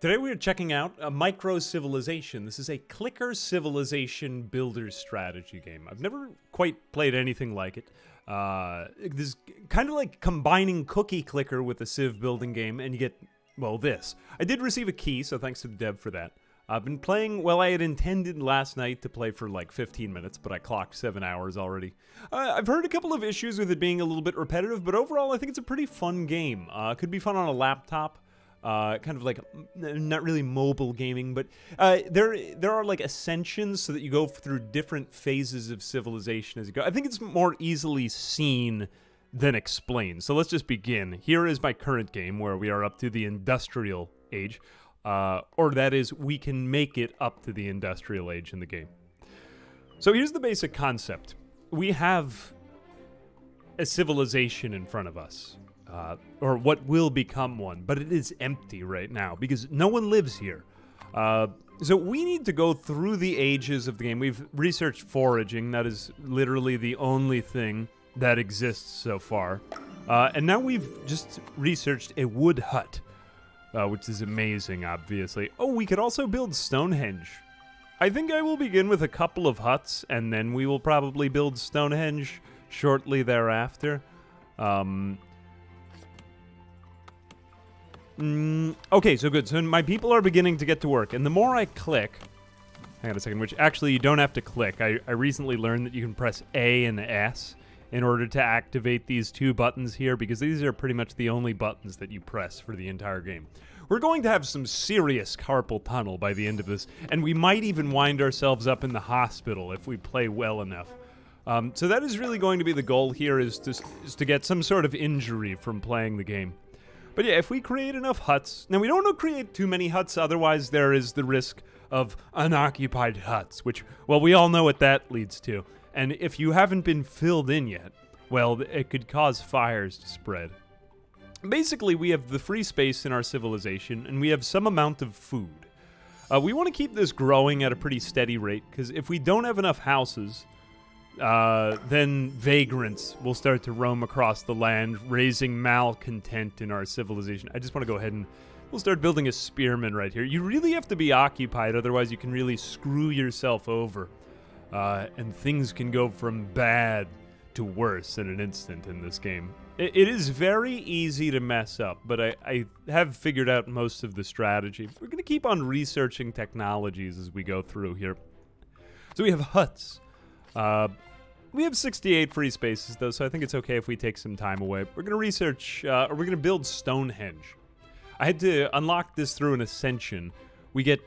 Today we are checking out a Microcivilization. This is a clicker civilization builder strategy game. I've never quite played anything like it. Uh, this is kind of like combining Cookie Clicker with a Civ building game, and you get, well, this. I did receive a key, so thanks to the dev for that. I've been playing, well, I had intended last night to play for like 15 minutes, but I clocked 7 hours already. Uh, I've heard a couple of issues with it being a little bit repetitive, but overall I think it's a pretty fun game. Uh, could be fun on a laptop uh, kind of like not really mobile gaming, but uh, there there are like ascensions so that you go through different phases of civilization as you go. I think it's more easily seen than explained. So let's just begin. Here is my current game where we are up to the industrial age, uh, or that is, we can make it up to the industrial age in the game. So here's the basic concept: we have a civilization in front of us uh, or what will become one, but it is empty right now because no one lives here. Uh, so we need to go through the ages of the game. We've researched foraging, that is literally the only thing that exists so far. Uh, and now we've just researched a wood hut, uh, which is amazing, obviously. Oh, we could also build Stonehenge. I think I will begin with a couple of huts, and then we will probably build Stonehenge shortly thereafter. Um, Mm, okay, so good. So my people are beginning to get to work, and the more I click, hang on a second, which actually you don't have to click. I, I recently learned that you can press A and S in order to activate these two buttons here, because these are pretty much the only buttons that you press for the entire game. We're going to have some serious carpal tunnel by the end of this, and we might even wind ourselves up in the hospital if we play well enough. Um, so that is really going to be the goal here, is to, is to get some sort of injury from playing the game. But yeah, if we create enough huts, now we don't want to create too many huts, otherwise there is the risk of unoccupied huts, which, well, we all know what that leads to. And if you haven't been filled in yet, well, it could cause fires to spread. Basically, we have the free space in our civilization, and we have some amount of food. Uh, we want to keep this growing at a pretty steady rate, because if we don't have enough houses, uh, then vagrants will start to roam across the land, raising malcontent in our civilization. I just want to go ahead and we'll start building a spearman right here. You really have to be occupied, otherwise, you can really screw yourself over. Uh, and things can go from bad to worse in an instant in this game. it, it is very easy to mess up, but I, I have figured out most of the strategy. We're going to keep on researching technologies as we go through here. So we have huts. Uh, we have 68 free spaces, though, so I think it's okay if we take some time away. We're going to research, uh, or we're going to build Stonehenge. I had to unlock this through an ascension. We get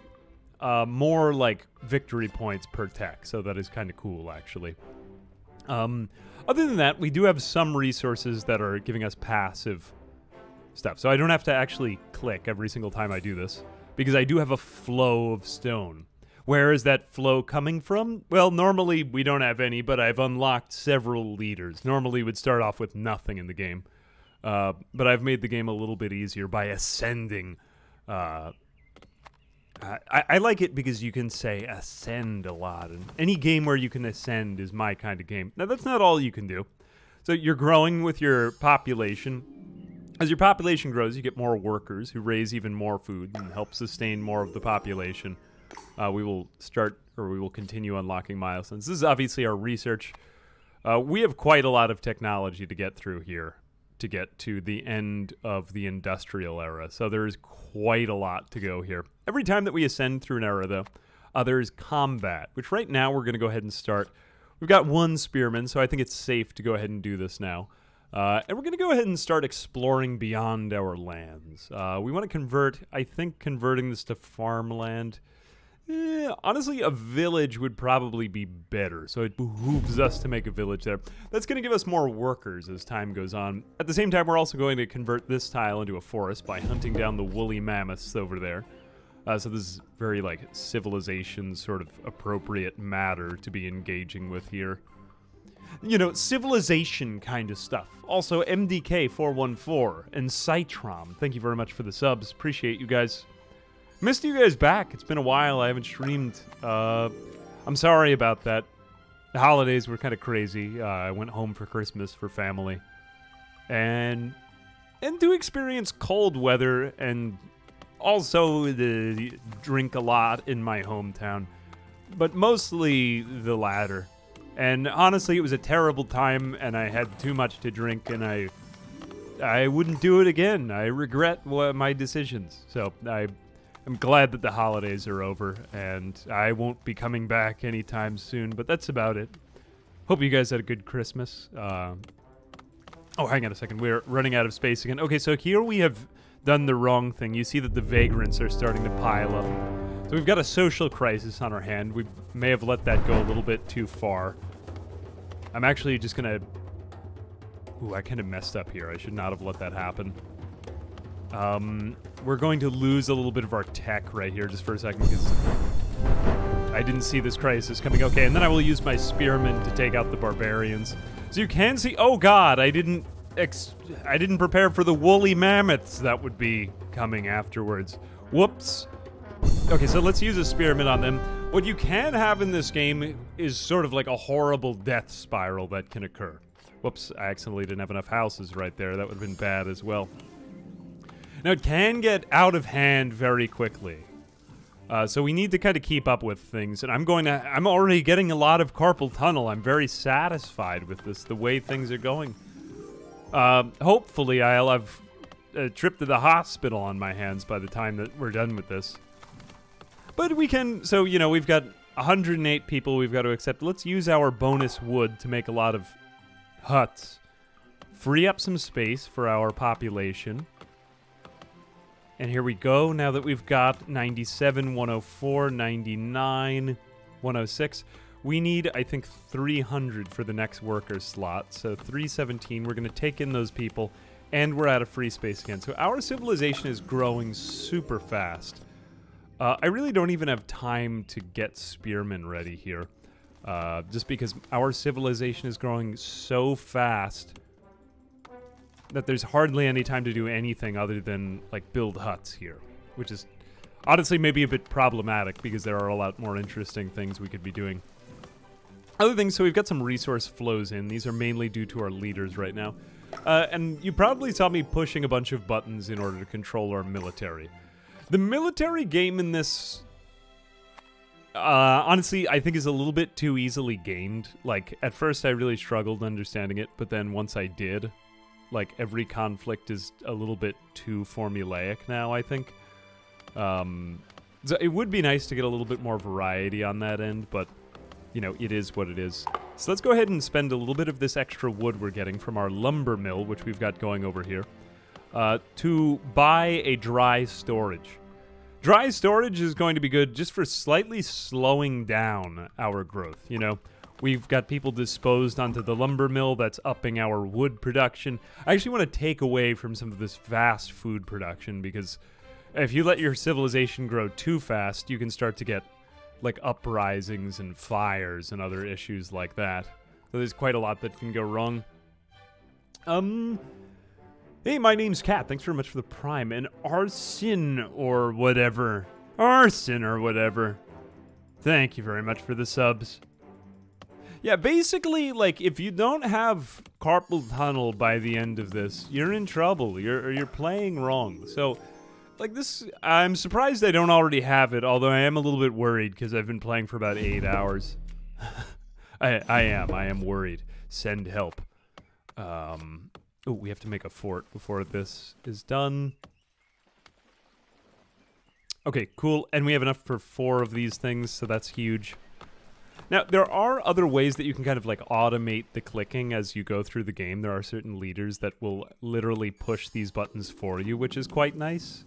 uh, more, like, victory points per tech, so that is kind of cool, actually. Um, other than that, we do have some resources that are giving us passive stuff. So I don't have to actually click every single time I do this, because I do have a flow of stone. Where is that flow coming from? Well, normally we don't have any, but I've unlocked several leaders. Normally we'd start off with nothing in the game. Uh, but I've made the game a little bit easier by ascending. Uh, I, I, like it because you can say ascend a lot. And any game where you can ascend is my kind of game. Now, that's not all you can do. So you're growing with your population. As your population grows, you get more workers who raise even more food and help sustain more of the population uh, we will start or we will continue unlocking milestones. This is obviously our research. Uh, we have quite a lot of technology to get through here to get to the end of the industrial era. So there is quite a lot to go here. Every time that we ascend through an era, though, uh, there is combat, which right now we're going to go ahead and start. We've got one spearman, so I think it's safe to go ahead and do this now. Uh, and we're going to go ahead and start exploring beyond our lands. Uh, we want to convert, I think converting this to farmland Eh, honestly, a village would probably be better, so it behooves us to make a village there. That's going to give us more workers as time goes on. At the same time, we're also going to convert this tile into a forest by hunting down the woolly mammoths over there. Uh, so this is very, like, civilization sort of appropriate matter to be engaging with here. You know, civilization kind of stuff. Also, MDK414 and Citrom. Thank you very much for the subs. Appreciate you guys. Missed you guys back. It's been a while. I haven't streamed. Uh, I'm sorry about that. The holidays were kind of crazy. Uh, I went home for Christmas for family, and and to experience cold weather and also the drink a lot in my hometown, but mostly the latter. And honestly, it was a terrible time, and I had too much to drink, and I I wouldn't do it again. I regret my decisions. So I am glad that the holidays are over, and I won't be coming back anytime soon. But that's about it. Hope you guys had a good Christmas. Uh, oh, hang on a second. We're running out of space again. Okay, so here we have done the wrong thing. You see that the vagrants are starting to pile up. So we've got a social crisis on our hand. We may have let that go a little bit too far. I'm actually just gonna... Ooh, I kind of messed up here. I should not have let that happen. Um, we're going to lose a little bit of our tech right here just for a second because I didn't see this crisis coming. Okay, and then I will use my spearmen to take out the barbarians. So you can see... Oh god, I didn't... I didn't prepare for the woolly mammoths that would be coming afterwards. Whoops. Okay, so let's use a spearman on them. What you can have in this game is sort of like a horrible death spiral that can occur. Whoops, I accidentally didn't have enough houses right there. That would have been bad as well. Now, it can get out of hand very quickly. Uh, so we need to kind of keep up with things. And I'm going to... I'm already getting a lot of carpal tunnel. I'm very satisfied with this, the way things are going. Uh, hopefully, I'll have a trip to the hospital on my hands by the time that we're done with this. But we can... So, you know, we've got 108 people we've got to accept. Let's use our bonus wood to make a lot of huts. Free up some space for our population. And here we go. Now that we've got 97, 104, 99, 106, we need, I think, 300 for the next worker slot. So 317, we're going to take in those people, and we're out of free space again. So our civilization is growing super fast. Uh, I really don't even have time to get spearmen ready here. Uh, just because our civilization is growing so fast that there's hardly any time to do anything other than like build huts here, which is honestly maybe a bit problematic because there are a lot more interesting things we could be doing. Other things, so we've got some resource flows in. These are mainly due to our leaders right now. Uh, and you probably saw me pushing a bunch of buttons in order to control our military. The military game in this, uh, honestly, I think is a little bit too easily gained. Like, at first I really struggled understanding it, but then once I did, like every conflict is a little bit too formulaic now, I think. Um, so it would be nice to get a little bit more variety on that end, but you know, it is what it is. So let's go ahead and spend a little bit of this extra wood we're getting from our lumber mill, which we've got going over here, uh, to buy a dry storage. Dry storage is going to be good just for slightly slowing down our growth, you know? We've got people disposed onto the lumber mill that's upping our wood production. I actually want to take away from some of this fast food production because if you let your civilization grow too fast, you can start to get like uprisings and fires and other issues like that. So there's quite a lot that can go wrong. Um, hey, my name's Kat. Thanks very much for the prime. And arson or whatever. Arson or whatever. Thank you very much for the subs. Yeah, basically, like if you don't have carpal tunnel by the end of this, you're in trouble. You're you're playing wrong. So, like this, I'm surprised I don't already have it. Although I am a little bit worried because I've been playing for about eight hours. I I am I am worried. Send help. Um. Oh, we have to make a fort before this is done. Okay, cool. And we have enough for four of these things, so that's huge. Now, there are other ways that you can kind of like automate the clicking as you go through the game. There are certain leaders that will literally push these buttons for you, which is quite nice.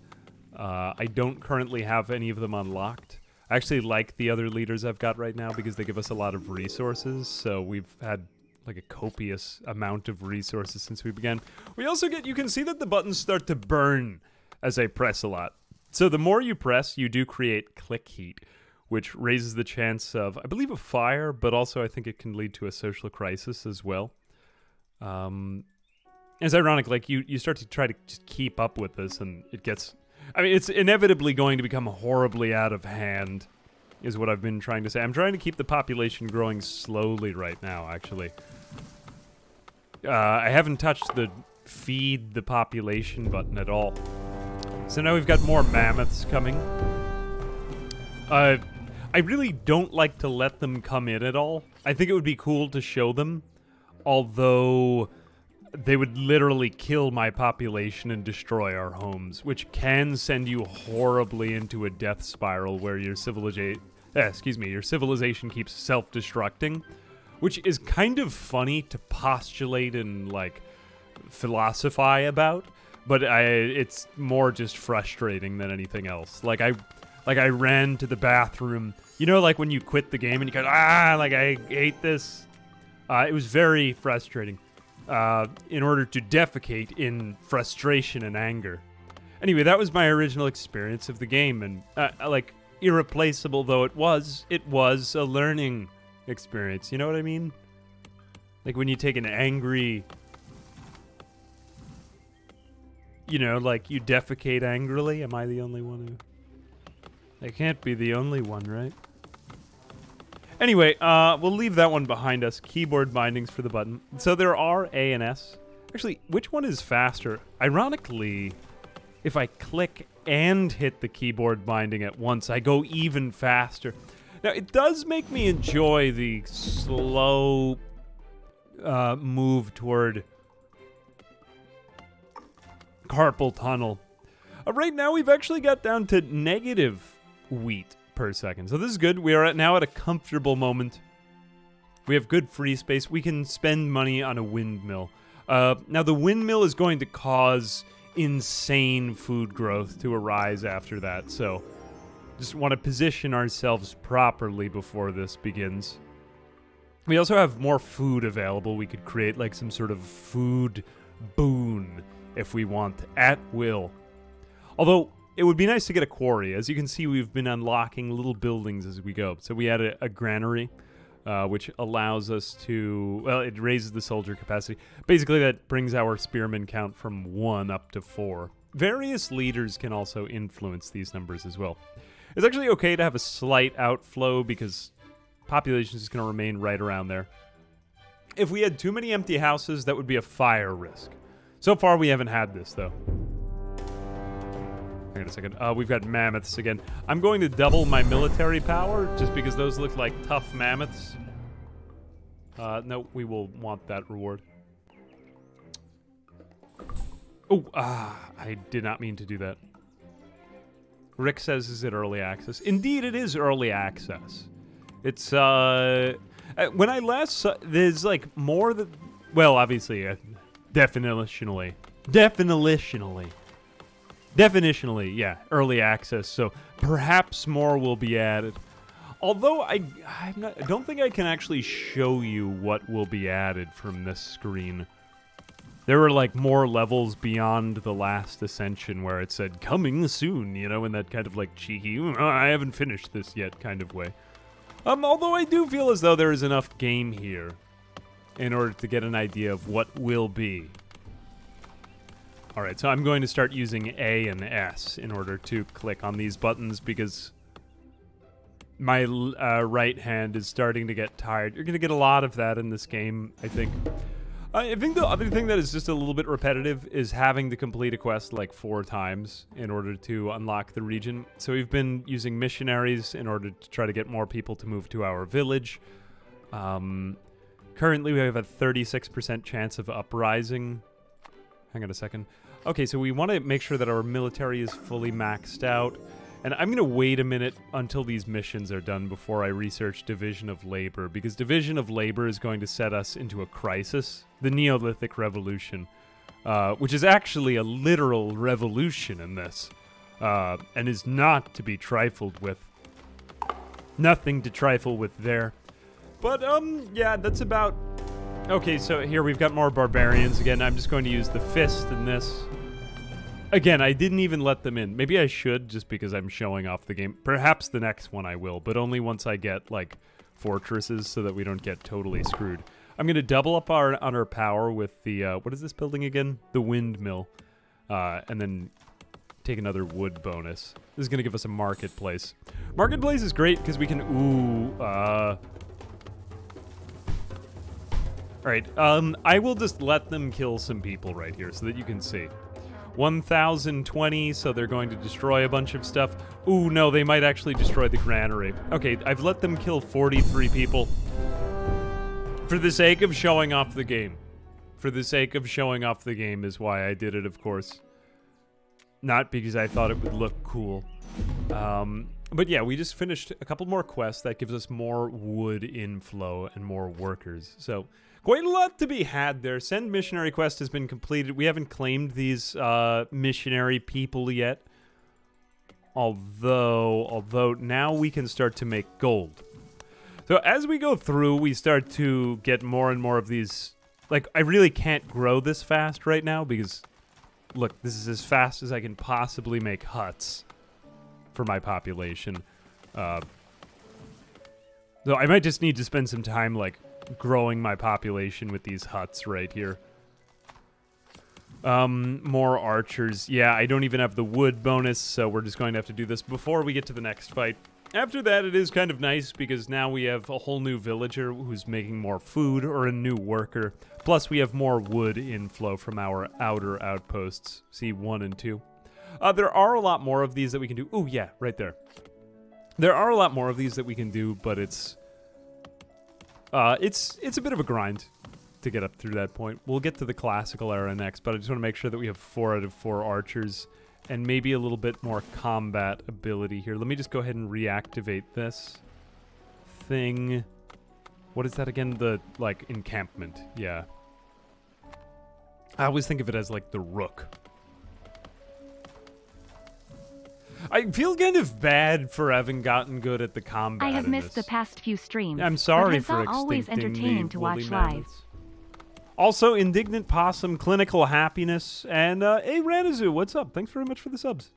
Uh, I don't currently have any of them unlocked. I actually like the other leaders I've got right now because they give us a lot of resources. So we've had like a copious amount of resources since we began. We also get, you can see that the buttons start to burn as I press a lot. So the more you press, you do create click heat, which raises the chance of, I believe, a fire, but also I think it can lead to a social crisis as well. Um, it's ironic, like you, you start to try to keep up with this, and it gets. I mean, it's inevitably going to become horribly out of hand, is what I've been trying to say. I'm trying to keep the population growing slowly right now, actually. Uh, I haven't touched the feed the population button at all. So now we've got more mammoths coming. Uh, I really don't like to let them come in at all. I think it would be cool to show them, although they would literally kill my population and destroy our homes, which can send you horribly into a death spiral where your civilization, eh, excuse me, your civilization keeps self-destructing, which is kind of funny to postulate and like philosophize about, but I, it's more just frustrating than anything else. Like I, like I ran to the bathroom. You know, like when you quit the game and you go, ah, like I hate this. Uh, it was very frustrating uh, in order to defecate in frustration and anger. Anyway, that was my original experience of the game, and uh, like irreplaceable though it was, it was a learning experience. You know what I mean? Like when you take an angry, you know, like you defecate angrily. Am I the only one who? I can't be the only one, right? Anyway, uh, we'll leave that one behind us. Keyboard bindings for the button. So there are A and S. Actually, which one is faster? Ironically, if I click and hit the keyboard binding at once, I go even faster. Now, it does make me enjoy the slow uh, move toward carpal tunnel. Uh, right now, we've actually got down to negative wheat per second. So this is good. We are at now at a comfortable moment. We have good free space. We can spend money on a windmill. Uh, now, the windmill is going to cause insane food growth to arise after that. So just want to position ourselves properly before this begins. We also have more food available. We could create like some sort of food boon if we want at will. Although it would be nice to get a quarry. As you can see, we've been unlocking little buildings as we go. So we had a, a granary, uh, which allows us to, well, it raises the soldier capacity. Basically, that brings our spearmen count from one up to four. Various leaders can also influence these numbers as well. It's actually okay to have a slight outflow because population is going to remain right around there. If we had too many empty houses, that would be a fire risk. So far, we haven't had this, though. Hang on a second. Uh, we've got mammoths again. I'm going to double my military power just because those look like tough mammoths. Uh, no, we will want that reward. Oh, ah, I did not mean to do that. Rick says, is it early access? Indeed, it is early access. It's, uh... uh when I last saw... There's, like, more than... Well, obviously, uh, definitionally. Definitionally. Definitionally, yeah, early access, so perhaps more will be added. Although I, I've not, I don't think I can actually show you what will be added from this screen. There were like more levels beyond the last ascension where it said coming soon, you know, in that kind of like cheeky, I haven't finished this yet kind of way. Um, although I do feel as though there is enough game here in order to get an idea of what will be. All right, so I'm going to start using A and S in order to click on these buttons because my uh, right hand is starting to get tired. You're going to get a lot of that in this game, I think. I think the other thing that is just a little bit repetitive is having to complete a quest like four times in order to unlock the region. So we've been using missionaries in order to try to get more people to move to our village. Um, currently, we have a 36% chance of uprising. Hang on a second. Okay, so we want to make sure that our military is fully maxed out. And I'm going to wait a minute until these missions are done before I research Division of Labor, because Division of Labor is going to set us into a crisis the Neolithic Revolution, uh, which is actually a literal revolution in this, uh, and is not to be trifled with. Nothing to trifle with there. But, um, yeah, that's about Okay, so here we've got more barbarians again. I'm just going to use the fist in this. Again, I didn't even let them in. Maybe I should just because I'm showing off the game. Perhaps the next one I will, but only once I get like fortresses so that we don't get totally screwed. I'm going to double up our on our power with the uh, what is this building again? The windmill. Uh, and then take another wood bonus. This is going to give us a marketplace. Marketplace is great because we can ooh uh all right, um, I will just let them kill some people right here so that you can see. 1020, so they're going to destroy a bunch of stuff. Ooh, no, they might actually destroy the granary. Okay, I've let them kill 43 people. For the sake of showing off the game. For the sake of showing off the game is why I did it, of course. Not because I thought it would look cool. Um, but yeah, we just finished a couple more quests that gives us more wood inflow and more workers. So quite a lot to be had there. Send missionary quest has been completed. We haven't claimed these uh, missionary people yet. Although, although now we can start to make gold. So as we go through, we start to get more and more of these. Like, I really can't grow this fast right now because, look, this is as fast as I can possibly make huts for my population. Uh, so I might just need to spend some time, like, growing my population with these huts right here. Um, more archers. Yeah, I don't even have the wood bonus, so we're just going to have to do this before we get to the next fight. After that, it is kind of nice because now we have a whole new villager who's making more food or a new worker. Plus, we have more wood inflow from our outer outposts. See, one and two. Uh, there are a lot more of these that we can do. Oh, yeah, right there. There are a lot more of these that we can do, but it's uh, it's it's a bit of a grind to get up through that point. We'll get to the classical era next, but I just want to make sure that we have four out of four archers and maybe a little bit more combat ability here. Let me just go ahead and reactivate this thing. What is that again? The, like, encampment. Yeah. I always think of it as, like, the rook. I feel kind of bad for having gotten good at the combat. I have missed this. the past few streams. I'm sorry but for always entertaining to watch live. Also, Indignant Possum, Clinical Happiness, and uh, hey, Ranazu, what's up? Thanks very much for the subs.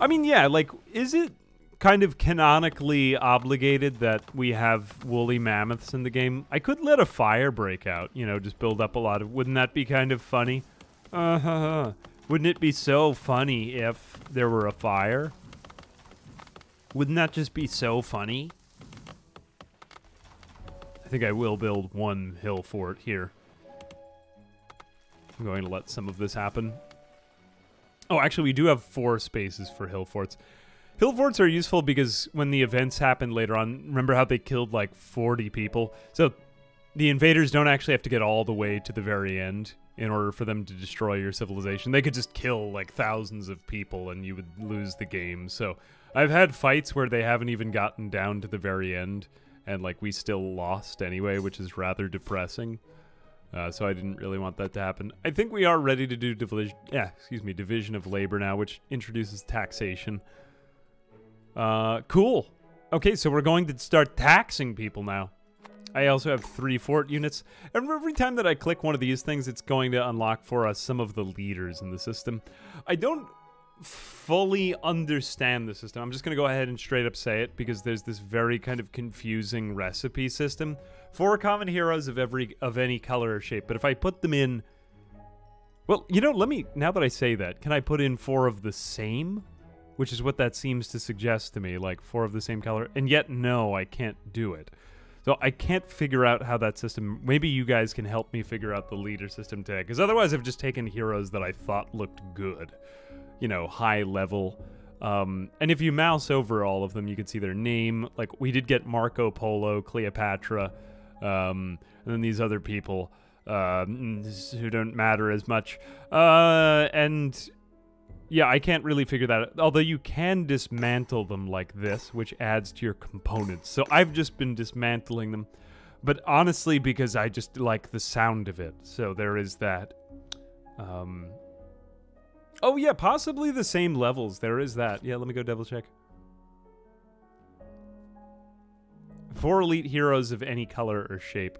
I mean, yeah, like, is it kind of canonically obligated that we have woolly mammoths in the game? I could let a fire break out, you know, just build up a lot of. Wouldn't that be kind of funny? Uh huh. Wouldn't it be so funny if there were a fire? Wouldn't that just be so funny? I think I will build one hill fort here. I'm going to let some of this happen. Oh, actually, we do have four spaces for hill forts. Hill forts are useful because when the events happen later on, remember how they killed like 40 people? So the invaders don't actually have to get all the way to the very end in order for them to destroy your civilization. They could just kill like thousands of people and you would lose the game. So I've had fights where they haven't even gotten down to the very end and like we still lost anyway, which is rather depressing. Uh, so I didn't really want that to happen. I think we are ready to do division. Yeah, excuse me, division of labor now, which introduces taxation. Uh, cool. Okay, so we're going to start taxing people now. I also have three fort units. And every time that I click one of these things, it's going to unlock for us some of the leaders in the system. I don't fully understand the system. I'm just going to go ahead and straight up say it because there's this very kind of confusing recipe system. Four common heroes of every of any color or shape. But if I put them in Well, you know, let me now that I say that, can I put in four of the same? Which is what that seems to suggest to me, like four of the same color. And yet no, I can't do it. So I can't figure out how that system. Maybe you guys can help me figure out the leader system today, because otherwise I've just taken heroes that I thought looked good, you know, high level. Um, and if you mouse over all of them, you can see their name. Like we did get Marco Polo, Cleopatra, um, and then these other people uh, who don't matter as much. Uh, and yeah, I can't really figure that out. Although you can dismantle them like this, which adds to your components. So I've just been dismantling them. But honestly, because I just like the sound of it. So there is that. Um, oh, yeah, possibly the same levels. There is that. Yeah, let me go double check. Four elite heroes of any color or shape.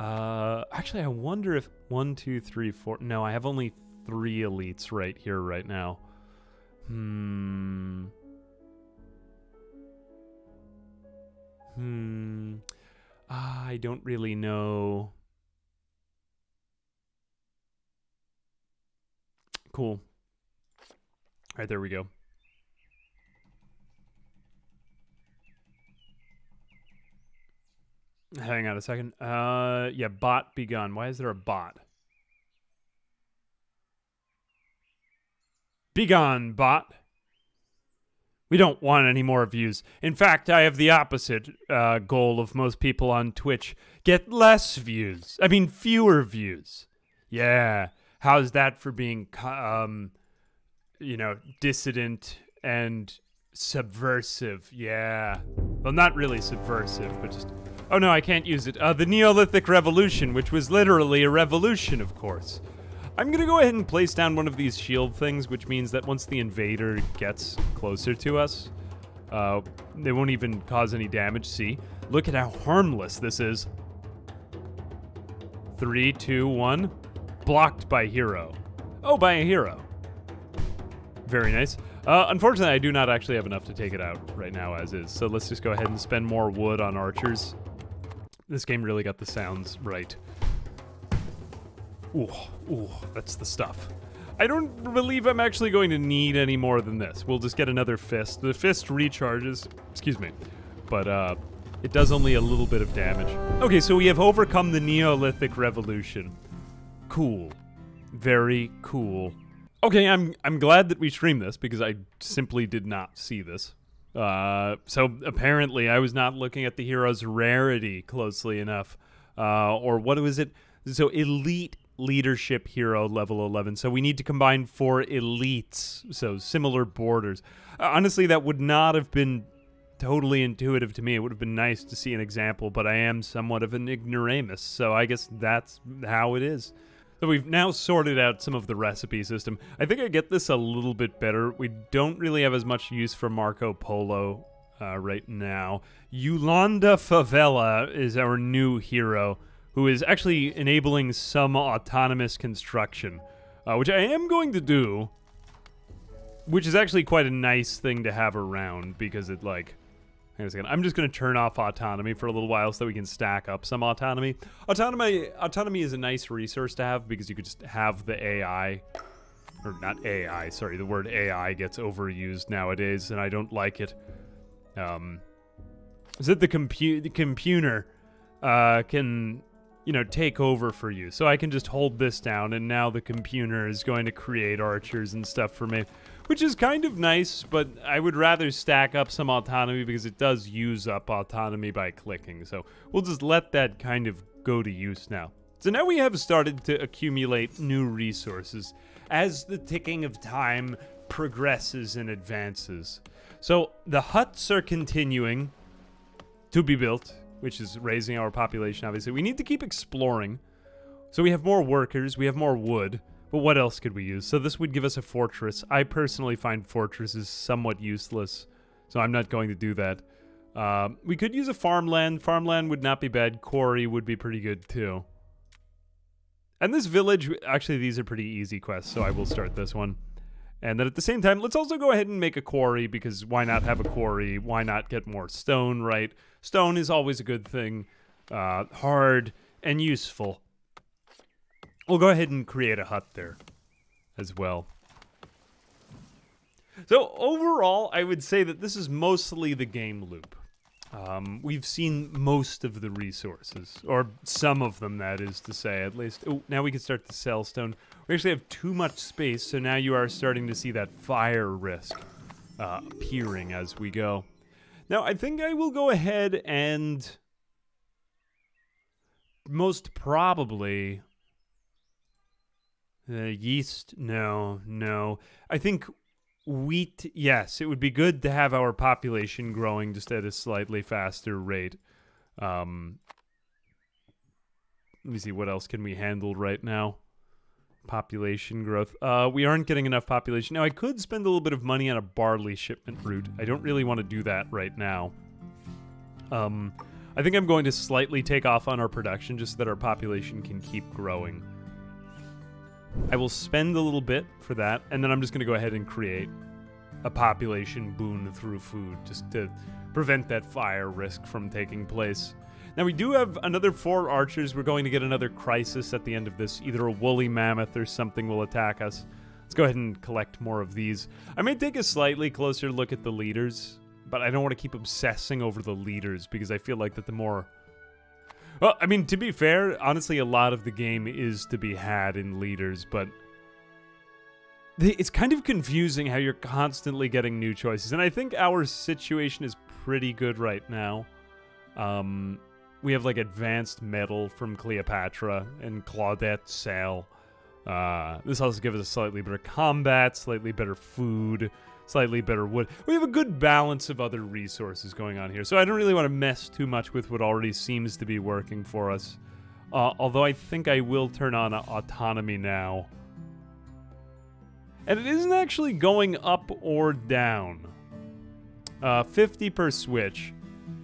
Uh, actually, I wonder if one, two, three, four. No, I have only three elites right here, right now. Hmm. Hmm. Ah, I don't really know. Cool. All right, there we go. Hang on a second. Uh, yeah, bot begun. Why is there a bot? Begone, bot. We don't want any more views. In fact, I have the opposite uh, goal of most people on Twitch get less views. I mean, fewer views. Yeah. How's that for being, um, you know, dissident and subversive? Yeah. Well, not really subversive, but just. Oh no, I can't use it. Uh, the Neolithic Revolution, which was literally a revolution, of course. I'm gonna go ahead and place down one of these shield things, which means that once the invader gets closer to us, uh, they won't even cause any damage. See? Look at how harmless this is. Three, two, one. Blocked by hero. Oh, by a hero. Very nice. Uh, unfortunately, I do not actually have enough to take it out right now as is. So let's just go ahead and spend more wood on archers. This game really got the sounds right. Ooh, ooh, that's the stuff. I don't believe I'm actually going to need any more than this. We'll just get another fist. The fist recharges, excuse me, but uh, it does only a little bit of damage. Okay, so we have overcome the Neolithic Revolution. Cool. Very cool. Okay, I'm I'm glad that we streamed this because I simply did not see this. Uh, so apparently I was not looking at the hero's rarity closely enough. Uh, or what was it? So elite leadership hero level 11. So we need to combine four elites, so similar borders. Uh, honestly, that would not have been totally intuitive to me. It would have been nice to see an example, but I am somewhat of an ignoramus, so I guess that's how it is. So we've now sorted out some of the recipe system. I think I get this a little bit better. We don't really have as much use for Marco Polo uh, right now. Yolanda Favela is our new hero who is actually enabling some autonomous construction, uh, which I am going to do, which is actually quite a nice thing to have around because it like. Hang on a second. I'm just going to turn off autonomy for a little while so that we can stack up some autonomy. Autonomy autonomy is a nice resource to have because you could just have the AI or not AI, sorry, the word AI gets overused nowadays and I don't like it. Um is it the compute the computer uh can you know, take over for you. So I can just hold this down, and now the computer is going to create archers and stuff for me, which is kind of nice, but I would rather stack up some autonomy because it does use up autonomy by clicking. So we'll just let that kind of go to use now. So now we have started to accumulate new resources as the ticking of time progresses and advances. So the huts are continuing to be built which is raising our population, obviously. We need to keep exploring. So we have more workers, we have more wood, but what else could we use? So this would give us a fortress. I personally find fortresses somewhat useless, so I'm not going to do that. Uh, we could use a farmland. Farmland would not be bad. Quarry would be pretty good too. And this village, actually, these are pretty easy quests, so I will start this one. And then at the same time, let's also go ahead and make a quarry because why not have a quarry? Why not get more stone, right? Stone is always a good thing, uh, hard and useful. We'll go ahead and create a hut there as well. So overall, I would say that this is mostly the game loop. Um, we've seen most of the resources, or some of them, that is to say, at least. Now we can start to sell stone. We actually have too much space, so now you are starting to see that fire risk uh, appearing as we go. Now, I think I will go ahead and most probably uh, yeast. No, no. I think wheat. Yes, it would be good to have our population growing just at a slightly faster rate. Um, let me see what else can we handle right now population growth. Uh, we aren't getting enough population. Now, I could spend a little bit of money on a barley shipment route. I don't really want to do that right now. Um, I think I'm going to slightly take off on our production just so that our population can keep growing. I will spend a little bit for that, and then I'm just going to go ahead and create a population boon through food just to prevent that fire risk from taking place. Now, we do have another four archers. We're going to get another crisis at the end of this. Either a woolly mammoth or something will attack us. Let's go ahead and collect more of these. I may take a slightly closer look at the leaders, but I don't want to keep obsessing over the leaders because I feel like that the more... Well, I mean, to be fair, honestly, a lot of the game is to be had in leaders, but it's kind of confusing how you're constantly getting new choices, and I think our situation is pretty good right now. Um, we have like advanced metal from Cleopatra and Claudette Sale. Uh, this also gives us slightly better combat, slightly better food, slightly better wood. We have a good balance of other resources going on here, so I don't really want to mess too much with what already seems to be working for us. Uh, although I think I will turn on autonomy now. And it isn't actually going up or down. Uh, 50 per switch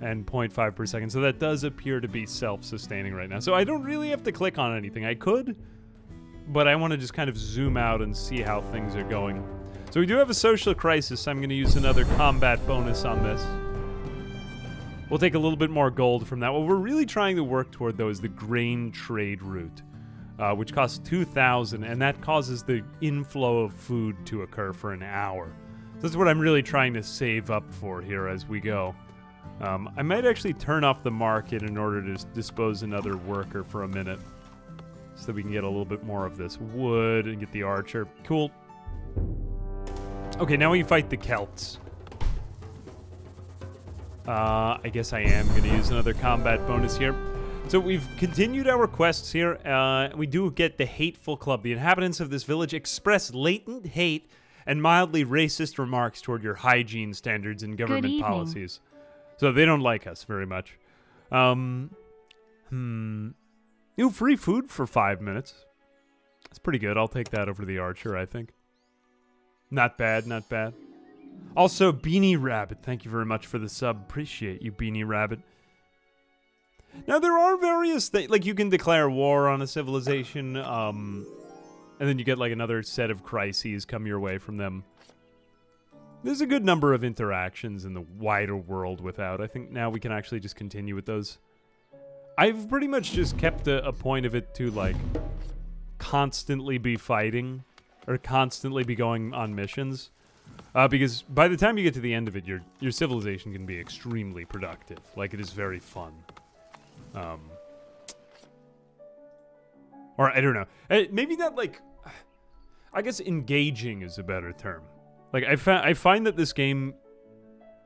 and 0.5 per second. So that does appear to be self-sustaining right now. So I don't really have to click on anything. I could, but I want to just kind of zoom out and see how things are going. So we do have a social crisis. I'm going to use another combat bonus on this. We'll take a little bit more gold from that. What we're really trying to work toward, though, is the grain trade route, uh, which costs 2,000, and that causes the inflow of food to occur for an hour. So that's what I'm really trying to save up for here as we go. Um, I might actually turn off the market in order to dispose another worker for a minute. So that we can get a little bit more of this wood and get the archer. Cool. Okay, now we fight the Celts. Uh, I guess I am going to use another combat bonus here. So we've continued our quests here. Uh, we do get the Hateful Club. The inhabitants of this village express latent hate and mildly racist remarks toward your hygiene standards and government policies. So they don't like us very much. Um, hmm. You free food for five minutes. That's pretty good. I'll take that over the archer, I think. Not bad, not bad. Also, Beanie Rabbit, thank you very much for the sub. Appreciate you, Beanie Rabbit. Now, there are various things, like you can declare war on a civilization, um, and then you get like another set of crises come your way from them. There's a good number of interactions in the wider world without. I think now we can actually just continue with those. I've pretty much just kept a, a point of it to like constantly be fighting or constantly be going on missions. Uh, because by the time you get to the end of it, your your civilization can be extremely productive. Like it is very fun. Um, or I don't know. Eh, maybe not like. I guess engaging is a better term. Like I fa- I find that this game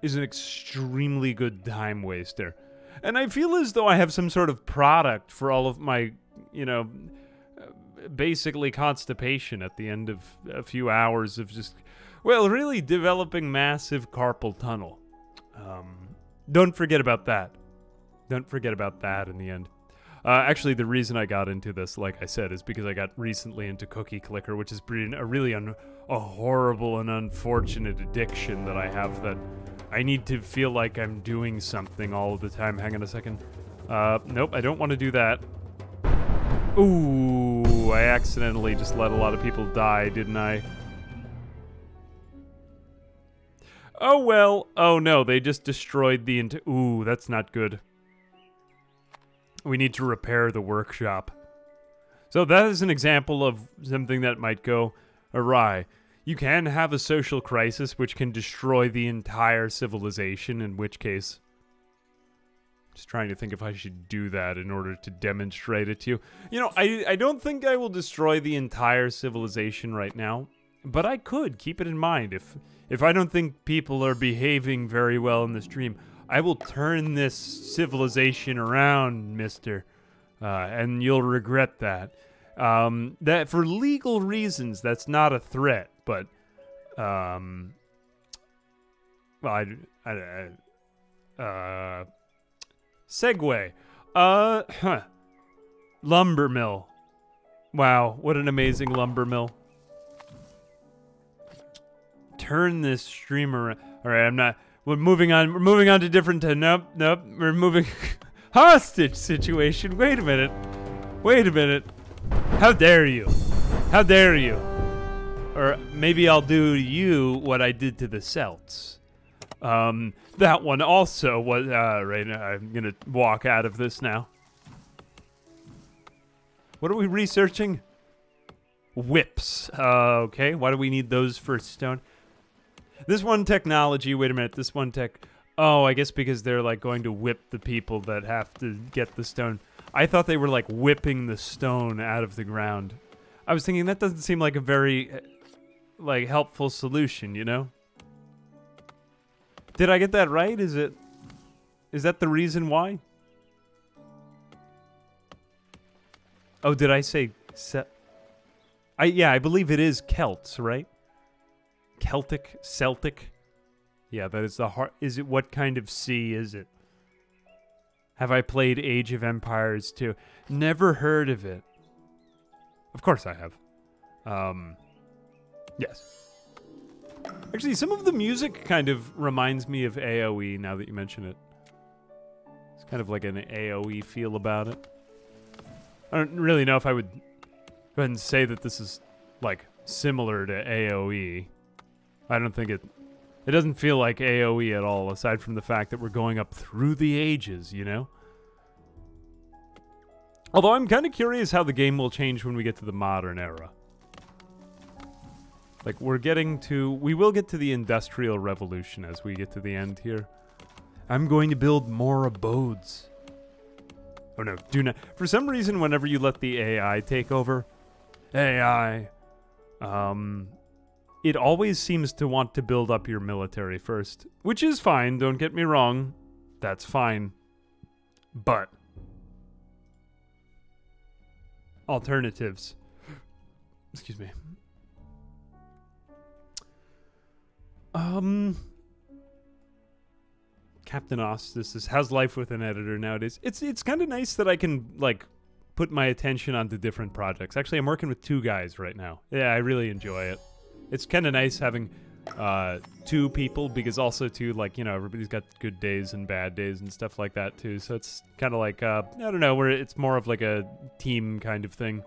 is an extremely good time waster, and I feel as though I have some sort of product for all of my, you know, basically constipation at the end of a few hours of just well, really developing massive carpal tunnel. Um, don't forget about that. Don't forget about that in the end. Uh, actually, the reason I got into this, like I said, is because I got recently into Cookie Clicker, which has been a really un- a horrible and unfortunate addiction that I have. That I need to feel like I'm doing something all the time. Hang on a second. Uh, nope, I don't want to do that. Ooh, I accidentally just let a lot of people die, didn't I? Oh well. Oh no, they just destroyed the ent- Ooh, that's not good. We need to repair the workshop. So that is an example of something that might go awry. You can have a social crisis which can destroy the entire civilization, in which case just trying to think if I should do that in order to demonstrate it to you. You know, I I don't think I will destroy the entire civilization right now, but I could keep it in mind if if I don't think people are behaving very well in this stream, I will turn this civilization around, mister. Uh, and you'll regret that. Um, that for legal reasons, that's not a threat, but um, well, I, I, I uh, segue. Uh, huh. lumber mill. Wow, what an amazing lumber mill turn this stream around. All right, I'm not. We're moving on. We're moving on to different. Uh, nope, nope. We're moving. hostage situation. Wait a minute. Wait a minute. How dare you? How dare you? Or maybe I'll do to you what I did to the Celts. Um, that one also was. Uh, right now, I'm gonna walk out of this now. What are we researching? Whips. Uh, okay, why do we need those for stone? This one technology, wait a minute, this one tech. Oh, I guess because they're like going to whip the people that have to get the stone. I thought they were like whipping the stone out of the ground. I was thinking that doesn't seem like a very eh, like helpful solution, you know? Did I get that right? Is it is that the reason why? Oh, did I say ce- I yeah, I believe it is Celts, right? Celtic, Celtic. Yeah, that is the heart. Is it what kind of sea is it? Have I played Age of Empires 2? Never heard of it. Of course I have. Um, yes. Actually, some of the music kind of reminds me of AoE now that you mention it. It's kind of like an AoE feel about it. I don't really know if I would go ahead and say that this is like similar to AoE. I don't think it it doesn't feel like AoE at all aside from the fact that we're going up through the ages, you know? Although I'm kind of curious how the game will change when we get to the modern era. Like we're getting to we will get to the industrial revolution as we get to the end here. I'm going to build more abodes. Oh no, do not. For some reason, whenever you let the AI take over, AI, um, it always seems to want to build up your military first, which is fine. Don't get me wrong, that's fine. But alternatives. Excuse me. Um. Captain Ostis is how's life with an editor nowadays? It's it's kind of nice that I can like put my attention onto different projects. Actually, I'm working with two guys right now. Yeah, I really enjoy it. It's kind of nice having uh, two people because also too like you know everybody's got good days and bad days and stuff like that too. So it's kind of like uh, I don't know where it's more of like a team kind of thing.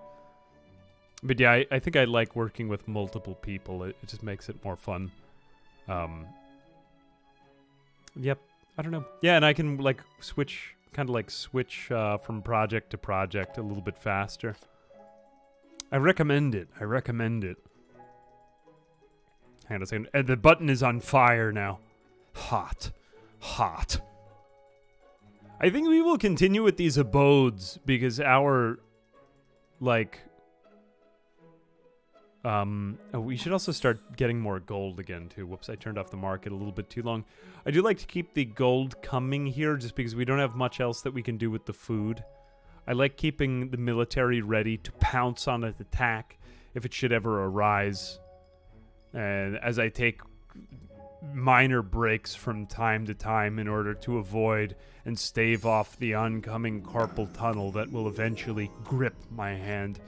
But yeah, I, I think I like working with multiple people. It, it just makes it more fun. Um, yep, I don't know. Yeah, and I can like switch, kind of like switch uh, from project to project a little bit faster. I recommend it. I recommend it. A second. The button is on fire now. Hot. Hot. I think we will continue with these abodes because our, like, um, oh, we should also start getting more gold again too. Whoops, I turned off the market a little bit too long. I do like to keep the gold coming here just because we don't have much else that we can do with the food. I like keeping the military ready to pounce on an attack if it should ever arise. And as I take minor breaks from time to time in order to avoid and stave off the oncoming carpal tunnel that will eventually grip my hand.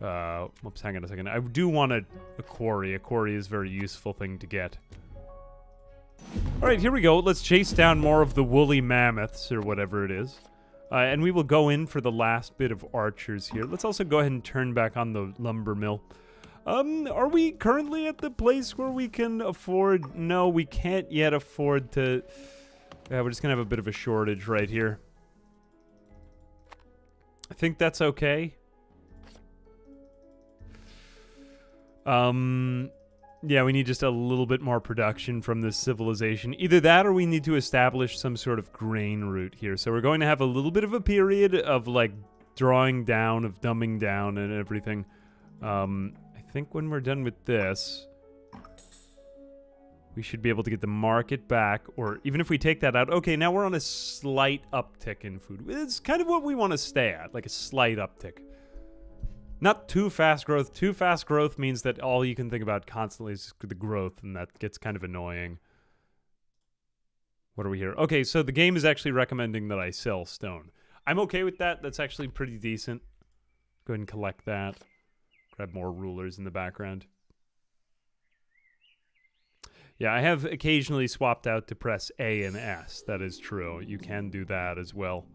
Uh, whoops, hang on a second. I do want a, a quarry. A quarry is a very useful thing to get. All right, here we go. Let's chase down more of the woolly mammoths or whatever it is. Uh, and we will go in for the last bit of archers here. Let's also go ahead and turn back on the lumber mill. Um, are we currently at the place where we can afford? No, we can't yet afford to. Yeah, we're just gonna have a bit of a shortage right here. I think that's okay. Um, yeah, we need just a little bit more production from this civilization. Either that or we need to establish some sort of grain route here. So we're going to have a little bit of a period of like drawing down, of dumbing down and everything. Um, think when we're done with this, we should be able to get the market back. Or even if we take that out, okay, now we're on a slight uptick in food. It's kind of what we want to stay at, like a slight uptick. Not too fast growth. Too fast growth means that all you can think about constantly is the growth, and that gets kind of annoying. What are we here? Okay, so the game is actually recommending that I sell stone. I'm okay with that. That's actually pretty decent. Go ahead and collect that. Grab more rulers in the background. Yeah, I have occasionally swapped out to press A and S. That is true. You can do that as well.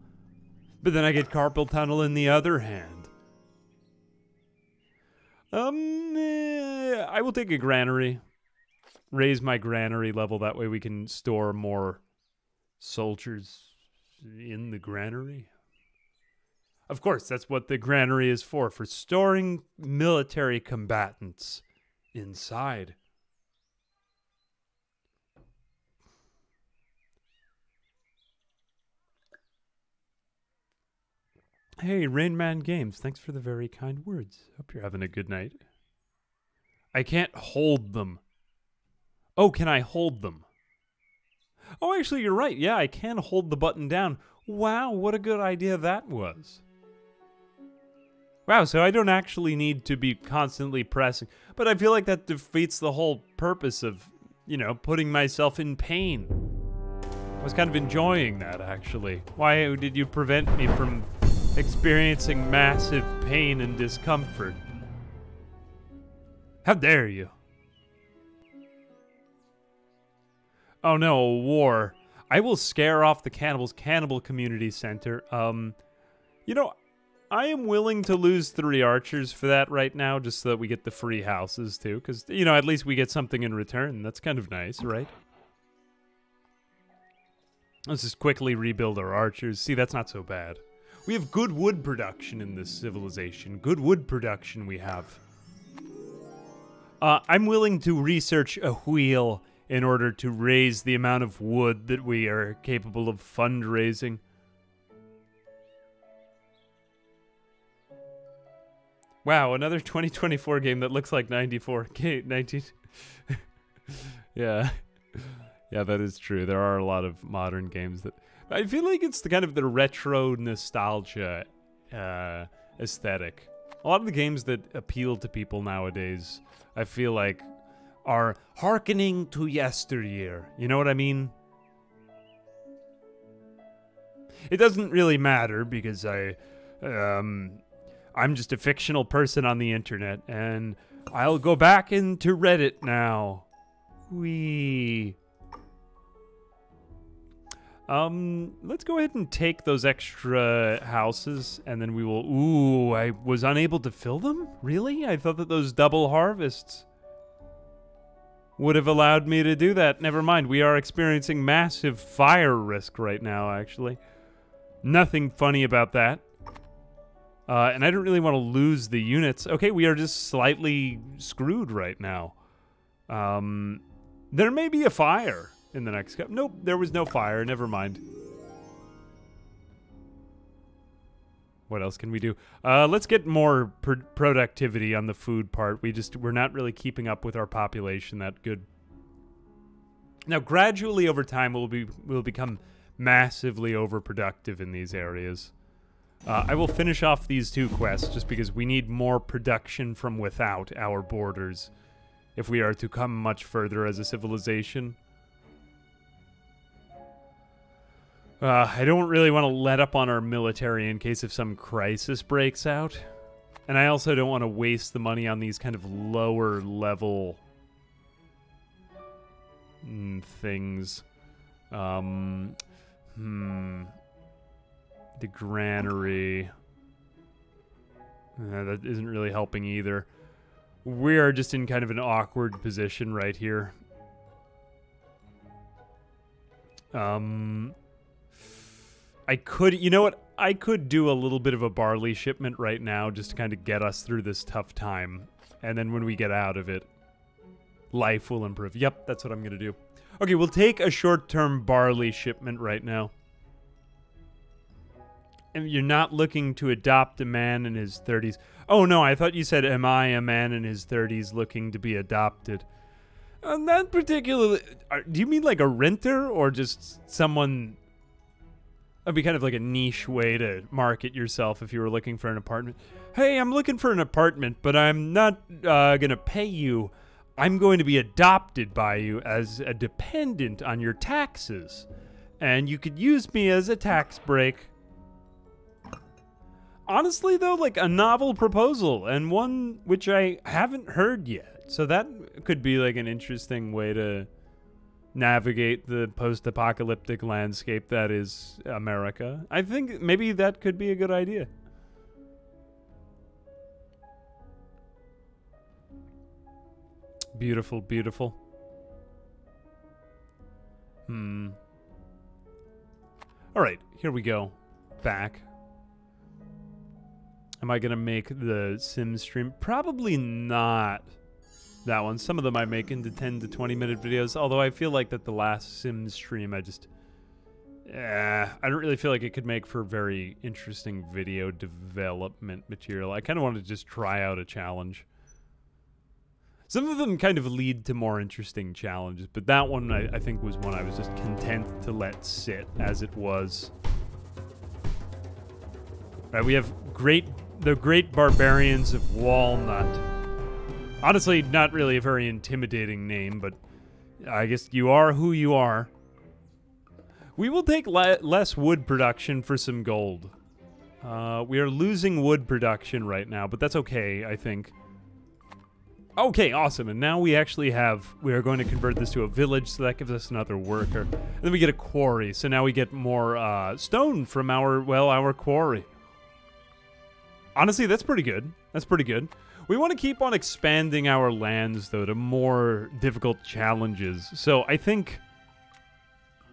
But then I get carpal tunnel in the other hand. Um, eh, I will take a granary. Raise my granary level. That way we can store more soldiers in the granary. Of course, that's what the granary is for, for storing military combatants inside. Hey, Rainman Games, thanks for the very kind words. Hope you're having a good night. I can't hold them. Oh, can I hold them? Oh, actually, you're right. Yeah, I can hold the button down. Wow, what a good idea that was. Wow, so I don't actually need to be constantly pressing. But I feel like that defeats the whole purpose of, you know, putting myself in pain. I was kind of enjoying that, actually. Why did you prevent me from experiencing massive pain and discomfort? How dare you? Oh no, a war. I will scare off the cannibals cannibal community center. Um you know, I am willing to lose three archers for that right now, just so that we get the free houses too, because you know at least we get something in return. That's kind of nice, right? Let's just quickly rebuild our archers. See, that's not so bad. We have good wood production in this civilization. Good wood production we have. Uh, I'm willing to research a wheel in order to raise the amount of wood that we are capable of fundraising. Wow, another 2024 game that looks like 94. K 19. yeah. Yeah, that is true. There are a lot of modern games that I feel like it's the kind of the retro nostalgia uh, aesthetic. A lot of the games that appeal to people nowadays, I feel like, are hearkening to yesteryear. You know what I mean? It doesn't really matter because I, um, I'm just a fictional person on the internet, and I'll go back into Reddit now. We. Um, let's go ahead and take those extra houses, and then we will. Ooh, I was unable to fill them? Really? I thought that those double harvests would have allowed me to do that. Never mind, we are experiencing massive fire risk right now, actually. Nothing funny about that. Uh, and I don't really want to lose the units. Okay, we are just slightly screwed right now. Um, there may be a fire in the next cup. Nope, there was no fire. Never mind. What else can we do? Uh, let's get more pr productivity on the food part. We just we're not really keeping up with our population that good. Now, gradually over time, we'll be we'll become massively overproductive in these areas. Uh, I will finish off these two quests just because we need more production from without our borders if we are to come much further as a civilization. Uh, I don't really want to let up on our military in case if some crisis breaks out. And I also don't want to waste the money on these kind of lower level mm, things. Um, hmm. The granary. Uh, that isn't really helping either. We are just in kind of an awkward position right here. Um, I could, you know what? I could do a little bit of a barley shipment right now just to kind of get us through this tough time. And then when we get out of it, life will improve. Yep, that's what I'm going to do. Okay, we'll take a short-term barley shipment right now. You're not looking to adopt a man in his 30s. Oh, no, I thought you said, am I a man in his 30s looking to be adopted? Not particularly. particular... Do you mean like a renter or just someone That'd be kind of like a niche way to market yourself if you were looking for an apartment. Hey, I'm looking for an apartment, but I'm not uh, going to pay you. I'm going to be adopted by you as a dependent on your taxes. And you could use me as a tax break. Honestly, though, like a novel proposal and one which I haven't heard yet. So that could be like an interesting way to navigate the post-apocalyptic landscape that is America. I think maybe that could be a good idea. Beautiful, beautiful. Hmm. All right, here we go. Back. Am I going to make the Sims stream? Probably not that one. Some of them I make into 10 to 20 minute videos, although I feel like that the last Sims stream, I just... Eh, I don't really feel like it could make for very interesting video development material. I kind of wanted to just try out a challenge. Some of them kind of lead to more interesting challenges, but that one I, I think was one I was just content to let sit as it was. Right, we have great the great barbarians of Walnut. Honestly, not really a very intimidating name, but I guess you are who you are. We will take le less wood production for some gold. Uh, we are losing wood production right now, but that's okay, I think. Okay, awesome. And now we actually have, we are going to convert this to a village, so that gives us another worker. And then we get a quarry, so now we get more uh, stone from our, well, our quarry. Honestly, that's pretty good. That's pretty good. We want to keep on expanding our lands, though, to more difficult challenges. So I think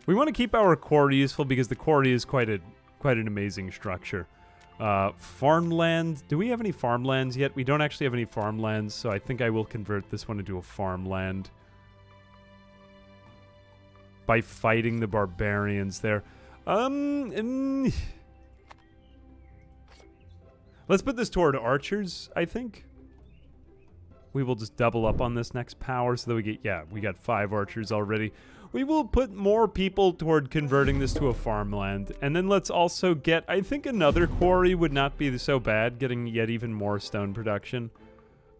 we want to keep our quarry useful because the quarry is quite a quite an amazing structure. Uh, farmland. Do we have any farmlands yet? We don't actually have any farmlands, so I think I will convert this one into a farmland. By fighting the barbarians there. Um, um Let's put this toward archers, I think. We will just double up on this next power so that we get, yeah, we got five archers already. We will put more people toward converting this to a farmland. And then let's also get, I think another quarry would not be so bad, getting yet even more stone production.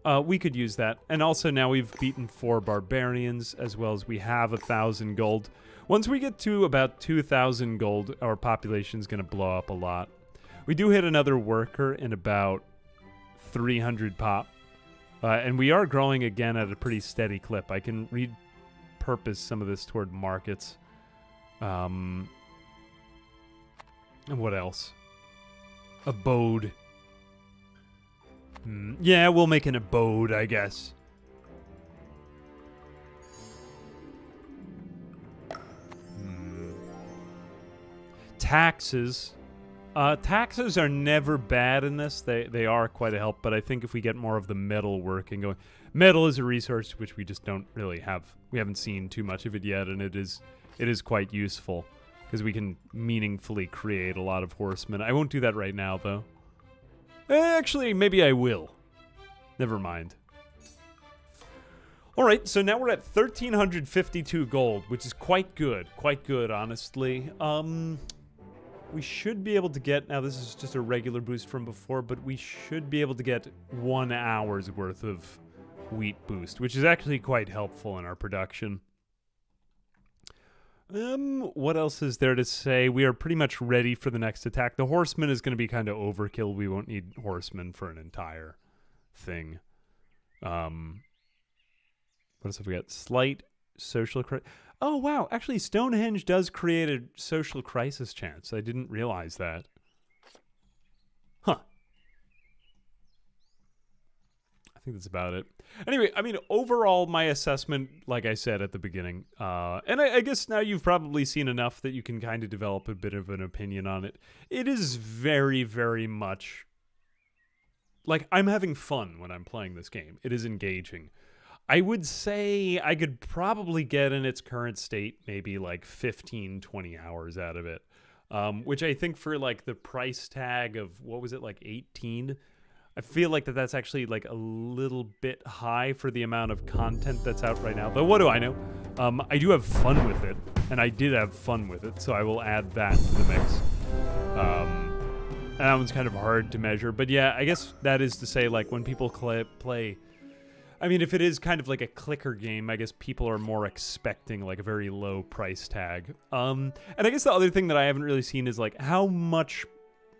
Uh, we could use that. And also now we've beaten four barbarians, as well as we have a thousand gold. Once we get to about 2,000 gold, our population is going to blow up a lot. We do hit another worker in about 300 pop. Uh, and we are growing again at a pretty steady clip. I can repurpose some of this toward markets. Um, and what else? Abode. Hmm. Yeah, we'll make an abode, I guess. Hmm. Taxes. Uh, taxes are never bad in this. They they are quite a help, but I think if we get more of the metal working going, metal is a resource which we just don't really have. We haven't seen too much of it yet, and it is it is quite useful because we can meaningfully create a lot of horsemen. I won't do that right now, though. Eh, actually, maybe I will. Never mind. All right, so now we're at 1352 gold, which is quite good. Quite good, honestly. Um, we should be able to get, now this is just a regular boost from before, but we should be able to get one hour's worth of wheat boost, which is actually quite helpful in our production. Um, what else is there to say? We are pretty much ready for the next attack. The horseman is going to be kind of overkill. We won't need horsemen for an entire thing. Um, what else have we got? Slight social credit. Oh, wow. Actually, Stonehenge does create a social crisis chance. I didn't realize that. Huh. I think that's about it. Anyway, I mean, overall, my assessment, like I said at the beginning, uh, and I, I guess now you've probably seen enough that you can kind of develop a bit of an opinion on it. It is very, very much like I'm having fun when I'm playing this game. It is engaging. I would say I could probably get in its current state maybe like 15, 20 hours out of it. Um, which I think for like the price tag of what was it like 18 I feel like that that's actually like a little bit high for the amount of content that's out right now. But what do I know? Um, I do have fun with it, and I did have fun with it, so I will add that to the mix. Um, and that one's kind of hard to measure, but yeah, I guess that is to say, like when people play I mean, if it is kind of like a clicker game, I guess people are more expecting like a very low price tag. Um, and I guess the other thing that I haven't really seen is like how much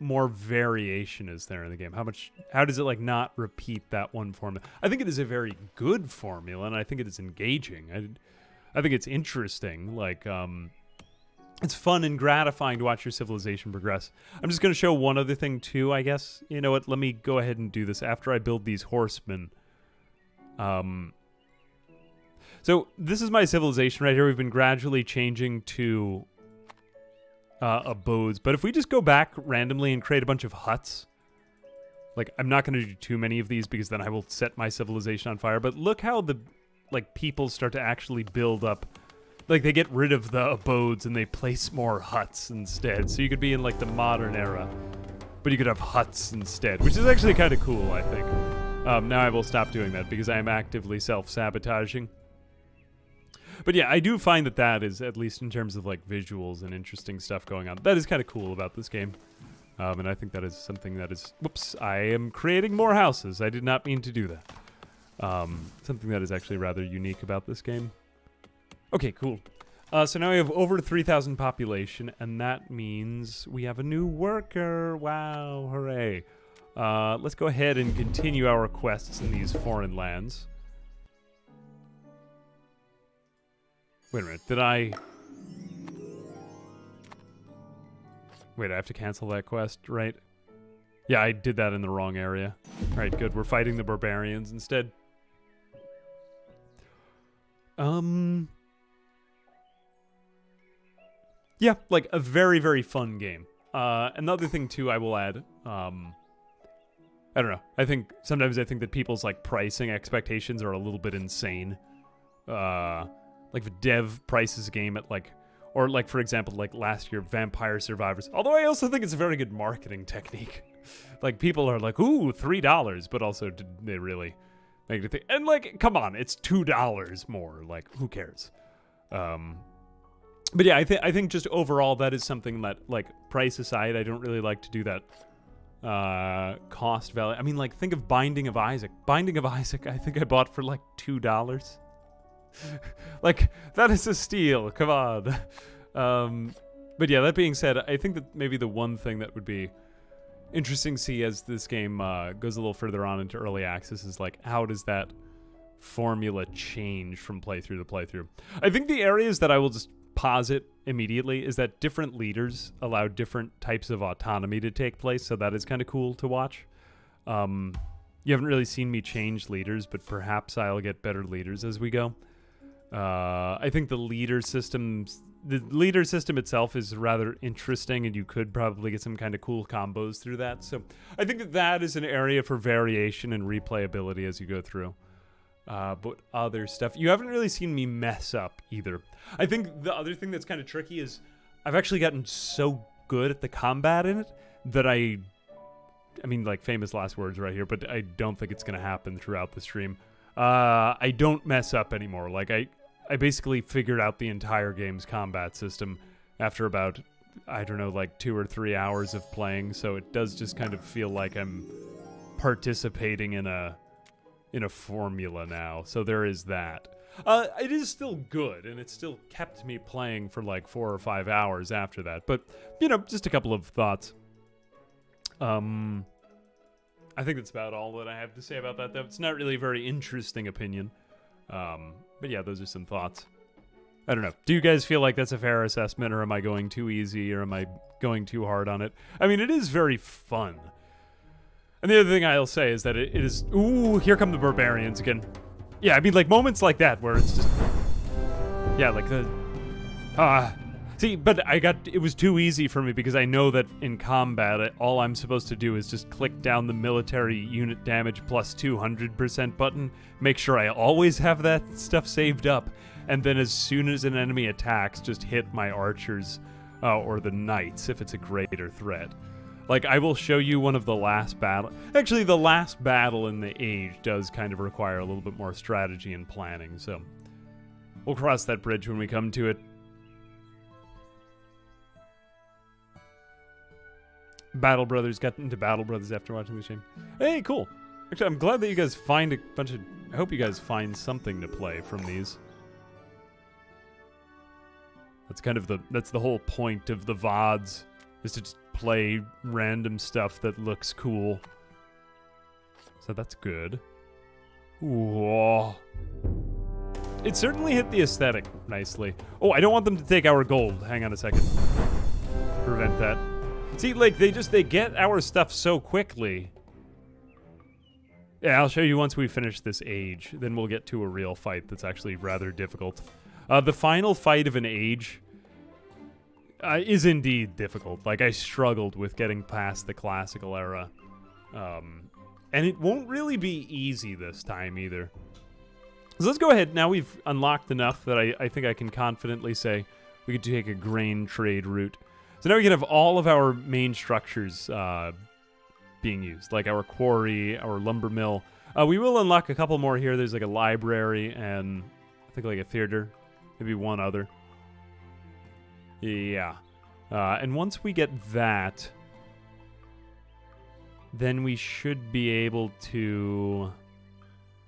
more variation is there in the game? How much? How does it like not repeat that one formula? I think it is a very good formula, and I think it is engaging. I, I think it's interesting. Like, um, it's fun and gratifying to watch your civilization progress. I'm just going to show one other thing too. I guess you know what? Let me go ahead and do this after I build these horsemen. Um, so this is my civilization right here. We've been gradually changing to uh, abodes. But if we just go back randomly and create a bunch of huts, like I'm not going to do too many of these because then I will set my civilization on fire. But look how the like people start to actually build up. Like they get rid of the abodes and they place more huts instead. So you could be in like the modern era, but you could have huts instead, which is actually kind of cool, I think. Um, now I will stop doing that because I am actively self-sabotaging. But yeah, I do find that that is, at least in terms of like visuals and interesting stuff going on, that is kind of cool about this game. Um, and I think that is something that is, whoops, I am creating more houses. I did not mean to do that. Um, something that is actually rather unique about this game. Okay, cool. Uh, so now we have over 3,000 population, and that means we have a new worker. Wow, hooray. Uh, let's go ahead and continue our quests in these foreign lands. Wait a minute, did I... Wait, I have to cancel that quest, right? Yeah, I did that in the wrong area. Alright, good. We're fighting the barbarians instead. Um... Yeah, like a very, very fun game. Uh, another thing, too, I will add... Um, I don't know. I think sometimes I think that people's like pricing expectations are a little bit insane. Uh, like the dev prices game at like or like for example like last year vampire survivors although i also think it's a very good marketing technique like people are like ooh three dollars but also they really make it and like come on it's two dollars more like who cares um but yeah i think i think just overall that is something that like price aside i don't really like to do that uh cost value i mean like think of binding of isaac binding of isaac i think i bought for like two dollars like that is a steal. Come on. Um, but yeah, that being said, I think that maybe the one thing that would be interesting to see as this game uh, goes a little further on into early access is like how does that formula change from playthrough to playthrough. I think the areas that I will just posit immediately is that different leaders allow different types of autonomy to take place, so that is kind of cool to watch. Um, you haven't really seen me change leaders, but perhaps I'll get better leaders as we go. Uh, I think the leader system, the leader system itself is rather interesting, and you could probably get some kind of cool combos through that. So I think that that is an area for variation and replayability as you go through. Uh, but other stuff, you haven't really seen me mess up either. I think the other thing that's kind of tricky is I've actually gotten so good at the combat in it that I, I mean, like famous last words right here, but I don't think it's going to happen throughout the stream uh, I don't mess up anymore. Like I, I basically figured out the entire game's combat system after about I don't know, like two or three hours of playing. So it does just kind of feel like I'm participating in a in a formula now. So there is that. Uh, it is still good, and it still kept me playing for like four or five hours after that. But you know, just a couple of thoughts. Um, I think that's about all that I have to say about that. Though it's not really a very interesting opinion. Um, but yeah, those are some thoughts. I don't know. Do you guys feel like that's a fair assessment, or am I going too easy, or am I going too hard on it? I mean, it is very fun. And the other thing I'll say is that it, it is. Ooh, here come the barbarians again. Yeah, I mean, like moments like that where it's just. Yeah, like the. Ah. Uh, See, but I got it was too easy for me because I know that in combat, all I'm supposed to do is just click down the military unit damage plus 200% button, make sure I always have that stuff saved up, and then as soon as an enemy attacks, just hit my archers uh, or the knights if it's a greater threat. Like I will show you one of the last battle. Actually, the last battle in the age does kind of require a little bit more strategy and planning, so we'll cross that bridge when we come to it. Battle Brothers got into Battle Brothers after watching the stream. Hey, cool. Actually, I'm glad that you guys find a bunch of. I hope you guys find something to play from these. That's kind of the. That's the whole point of the VODs, is to just play random stuff that looks cool. So that's good. It certainly hit the aesthetic nicely. Oh, I don't want them to take our gold. Hang on a second. Prevent that. See, like, they just, they get our stuff so quickly. Yeah, I'll show you once we finish this age. Then we'll get to a real fight that's actually rather difficult. Uh, the final fight of an age uh, is indeed difficult. Like, I struggled with getting past the classical era. Um, and it won't really be easy this time either. So let's go ahead. Now we've unlocked enough that I, I think I can confidently say we could take a grain trade route. So now we can have all of our main structures uh, being used, like our quarry, our lumber mill. Uh, we will unlock a couple more here. There's like a library and I think like a theater, maybe one other. Yeah. Uh, and once we get that, then we should be able to,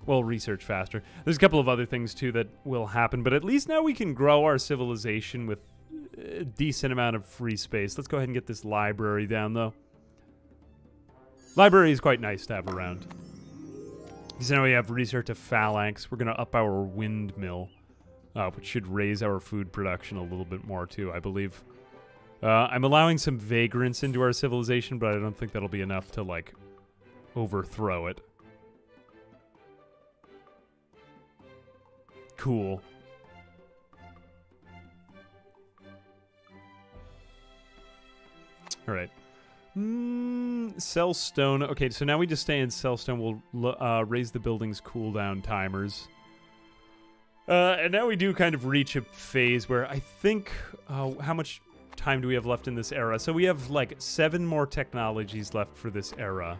well, research faster. There's a couple of other things too that will happen, but at least now we can grow our civilization with a decent amount of free space. Let's go ahead and get this library down though. Library is quite nice to have around. So now we have research of phalanx. We're going to up our windmill, uh, which should raise our food production a little bit more too, I believe. Uh, I'm allowing some vagrants into our civilization, but I don't think that'll be enough to, like, overthrow it. Cool. All right. Mm, sell stone. Okay, so now we just stay in sell stone. We'll uh, raise the building's cooldown timers. Uh, and now we do kind of reach a phase where I think uh, how much time do we have left in this era? So we have like seven more technologies left for this era.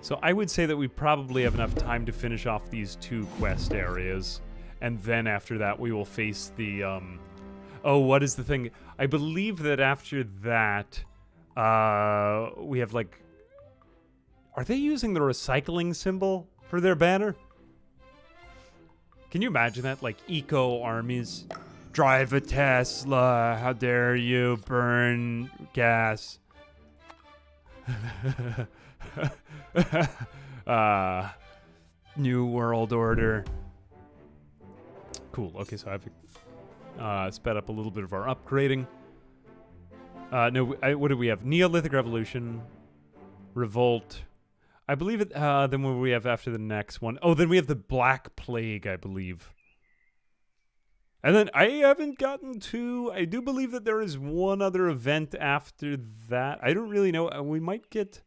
So I would say that we probably have enough time to finish off these two quest areas. And then after that, we will face the. Um, oh, what is the thing? I believe that after that, uh, we have like. Are they using the recycling symbol for their banner? Can you imagine that? Like eco armies drive a Tesla. How dare you burn gas? uh, New World Order. Cool. Okay, so I've uh, sped up a little bit of our upgrading. Uh, no, I, what do we have? Neolithic Revolution, Revolt. I believe it. Uh, then what we have after the next one? Oh, then we have the Black Plague, I believe. And then I haven't gotten to. I do believe that there is one other event after that. I don't really know. Uh, we might get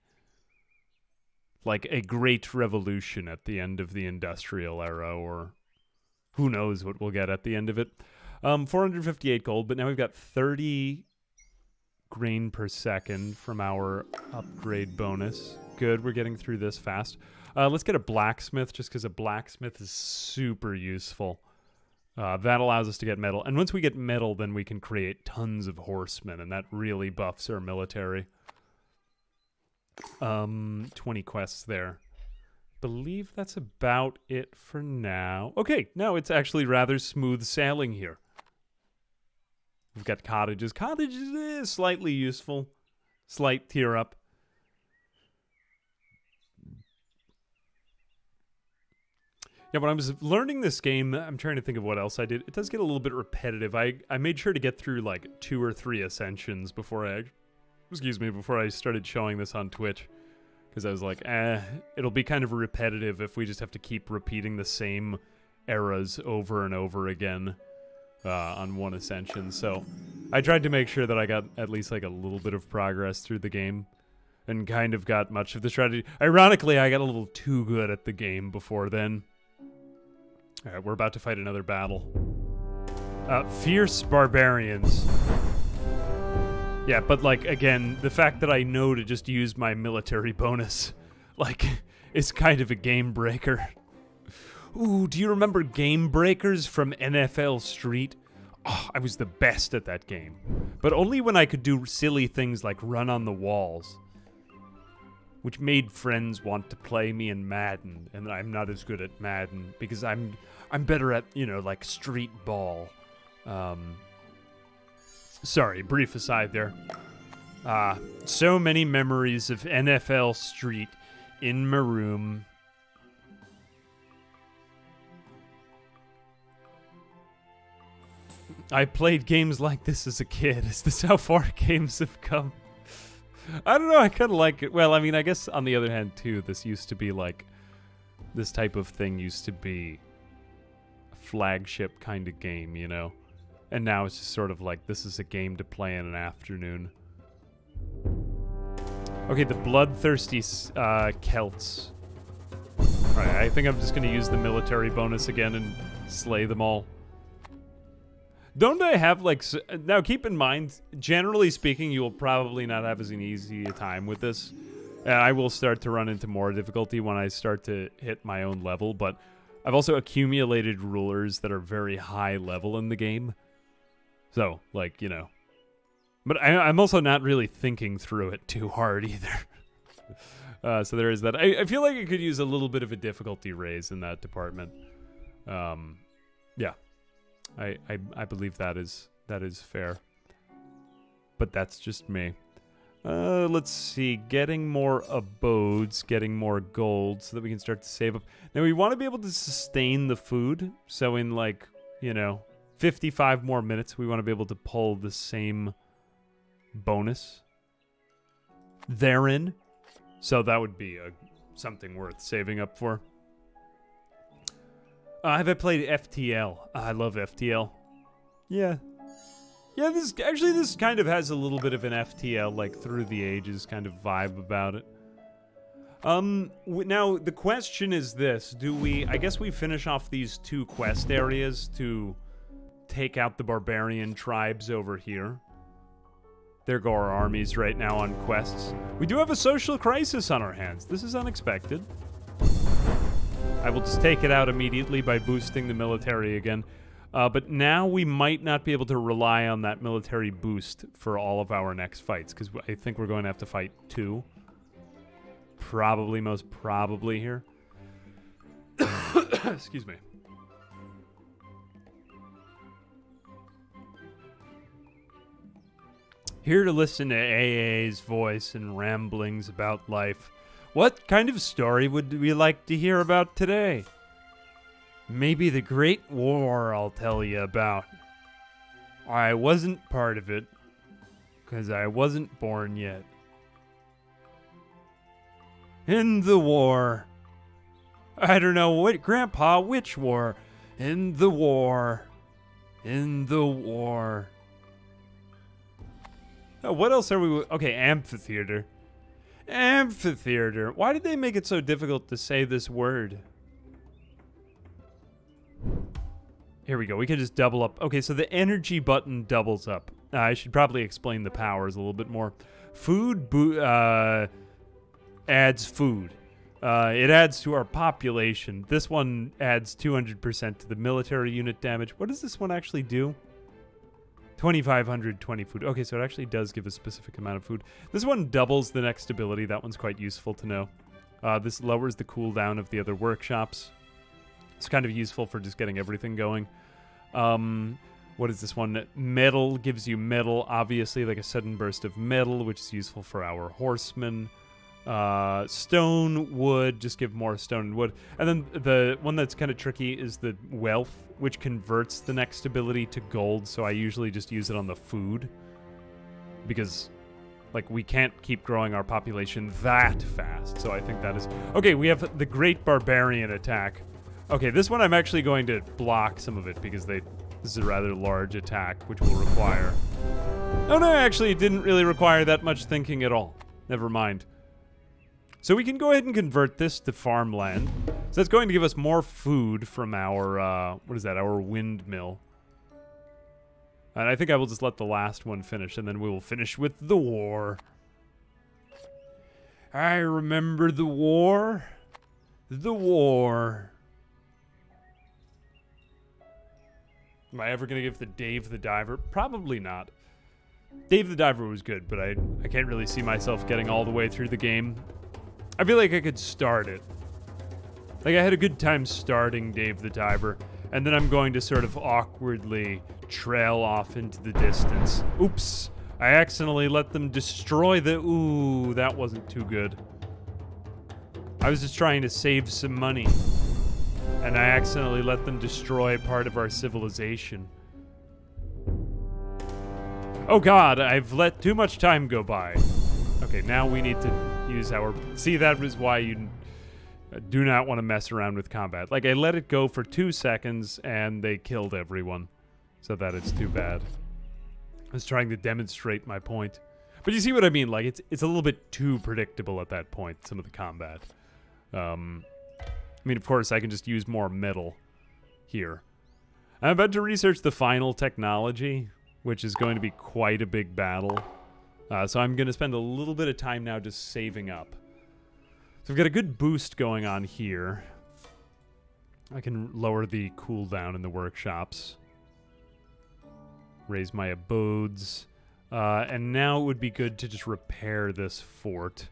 like a great revolution at the end of the industrial era, or who knows what we'll get at the end of it. Um, 458 gold, but now we've got 30 grain per second from our upgrade bonus. Good, we're getting through this fast. Uh, let's get a blacksmith, just because a blacksmith is super useful. Uh, that allows us to get metal. And once we get metal, then we can create tons of horsemen, and that really buffs our military. Um, 20 quests there. Believe that's about it for now. Okay, now it's actually rather smooth sailing here. We've got cottages. Cottages is slightly useful. Slight tier up. Yeah, when I was learning this game, I'm trying to think of what else I did. It does get a little bit repetitive. I, I made sure to get through like two or three ascensions before I, excuse me, before I started showing this on Twitch. Because I was like, eh, it'll be kind of repetitive if we just have to keep repeating the same eras over and over again uh, on one ascension. So I tried to make sure that I got at least like a little bit of progress through the game and kind of got much of the strategy. Ironically, I got a little too good at the game before then. Alright, we're about to fight another battle. Uh, fierce barbarians. Yeah, but like, again, the fact that I know to just use my military bonus, like, is kind of a game breaker. Ooh, do you remember Game Breakers from NFL Street? Oh, I was the best at that game. But only when I could do silly things like run on the walls. Which made friends want to play me in Madden, and I'm not as good at Madden because I'm I'm better at, you know, like street ball. Um, sorry, brief aside there. Ah, uh, so many memories of NFL Street in my room. I played games like this as a kid. Is this how far games have come? I don't know. I kind of like it. Well, I mean, I guess on the other hand, too, this used to be like this type of thing used to be a flagship kind of game, you know? And now it's just sort of like this is a game to play in an afternoon. Okay, the bloodthirsty uh, Celts. Alright, I think I'm just going to use the military bonus again and slay them all. Don't I have like now? Keep in mind, generally speaking, you will probably not have as an easy time with this, And I will start to run into more difficulty when I start to hit my own level, but I've also accumulated rulers that are very high level in the game. So, like, you know. But I, I'm also not really thinking through it too hard either. uh, so there is that. I, I feel like it could use a little bit of a difficulty raise in that department. Um, yeah, I, I I believe that is that is fair. But that's just me. Uh, let's see. Getting more abodes, getting more gold so that we can start to save up. Now, we want to be able to sustain the food. So, in like, you know, 55 more minutes, we want to be able to pull the same bonus therein. So, that would be a, something worth saving up for. Uh, have I played FTL? I love FTL. Yeah, yeah, this actually this kind of has a little bit of an FTL like through the ages kind of vibe about it. Um now the question is this, do we I guess we finish off these two quest areas to take out the barbarian tribes over here. There go our armies right now on quests. We do have a social crisis on our hands. This is unexpected. I will just take it out immediately by boosting the military again. Uh, but now we might not be able to rely on that military boost for all of our next fights, because I think we're going to have to fight two. Probably, most probably here. Excuse me. Here to listen to AA's voice and ramblings about life. What kind of story would we like to hear about today? Maybe the Great War I'll tell you about. I wasn't part of it, because I wasn't born yet. In the war. I don't know what, Grandpa, which war? In the war. In the war. Oh, what else are we. Okay, amphitheater. Amphitheater. Why did they make it so difficult to say this word? Here we go. We can just double up. Okay, so the energy button doubles up. Uh, I should probably explain the powers a little bit more. Food uh, adds food. Uh, it adds to our population. This one adds 200% to the military unit damage. What does this one actually do? 2520 food. Okay, so it actually does give a specific amount of food. This one doubles the next ability. That one's quite useful to know. Uh, this lowers the cooldown of the other workshops. It's kind of useful for just getting everything going. Um, what is this one? Metal gives you metal, obviously, like a sudden burst of metal, which is useful for our horsemen. Uh, stone, wood, just give more stone and wood. And then the one that's kind of tricky is the wealth, which converts the next ability to gold. So I usually just use it on the food because, like, we can't keep growing our population that fast. So I think that is okay. We have the Great Barbarian attack. Okay, this one I'm actually going to block some of it because they this is a rather large attack, which will require. Oh no, actually, it didn't really require that much thinking at all. Never mind. So we can go ahead and convert this to farmland. So that's going to give us more food from our, uh, what is that, our windmill. And I think I will just let the last one finish, and then we will finish with the war. I remember the war. The war. Am I ever going to give the Dave the Diver? Probably not. Dave the Diver was good, but I, I can't really see myself getting all the way through the game I feel like I could start it. Like I had a good time starting Dave the Diver, and then I'm going to sort of awkwardly trail off into the distance. Oops. I accidentally let them destroy the. Ooh, that wasn't too good. I was just trying to save some money. And I accidentally let them destroy part of our civilization. Oh god, I've let too much time go by. Okay, now we need to use our... See, that is why you do not want to mess around with combat. Like, I let it go for two seconds, and they killed everyone. So that it's too bad. I was trying to demonstrate my point. But you see what I mean? Like, it's it's a little bit too predictable at that point, some of the combat. Um, I mean, of course, I can just use more metal here. I'm about to research the final technology, which is going to be quite a big battle. Uh, so I'm going to spend a little bit of time now just saving up. So we've got a good boost going on here. I can lower the cooldown in the workshops. Raise my abodes. Uh, and now it would be good to just repair this fort.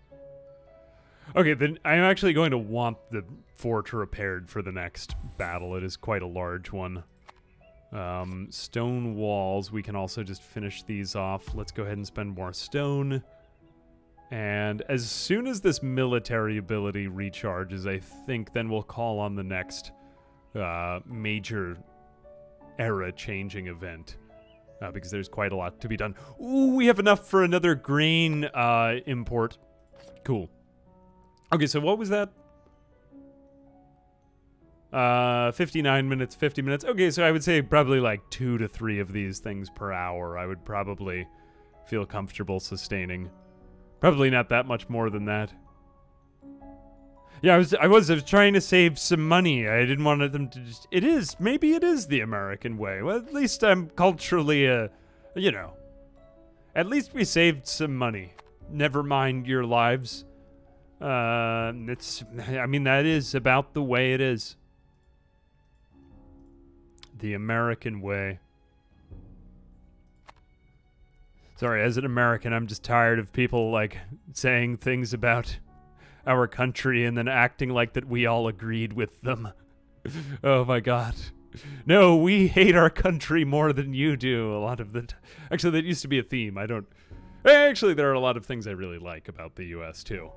Okay, then I'm actually going to want the fort repaired for the next battle. It is quite a large one. Um, stone walls, we can also just finish these off. Let's go ahead and spend more stone. And as soon as this military ability recharges, I think then we'll call on the next uh, major era changing event. Uh, because there's quite a lot to be done. Ooh, we have enough for another grain uh, import. Cool. Okay, so what was that? Uh, 59 minutes, 50 minutes. Okay, so I would say probably like two to three of these things per hour. I would probably feel comfortable sustaining. Probably not that much more than that. Yeah, I was, I was, I was trying to save some money. I didn't want them to just. It is, maybe it is the American way. Well, at least I'm culturally, uh, you know. At least we saved some money. Never mind your lives. Uh, it's, I mean, that is about the way it is. The American way. Sorry, as an American, I'm just tired of people like saying things about our country and then acting like that we all agreed with them. oh my god. No, we hate our country more than you do. A lot of the Actually, that used to be a theme. I don't Actually, there are a lot of things I really like about the US too.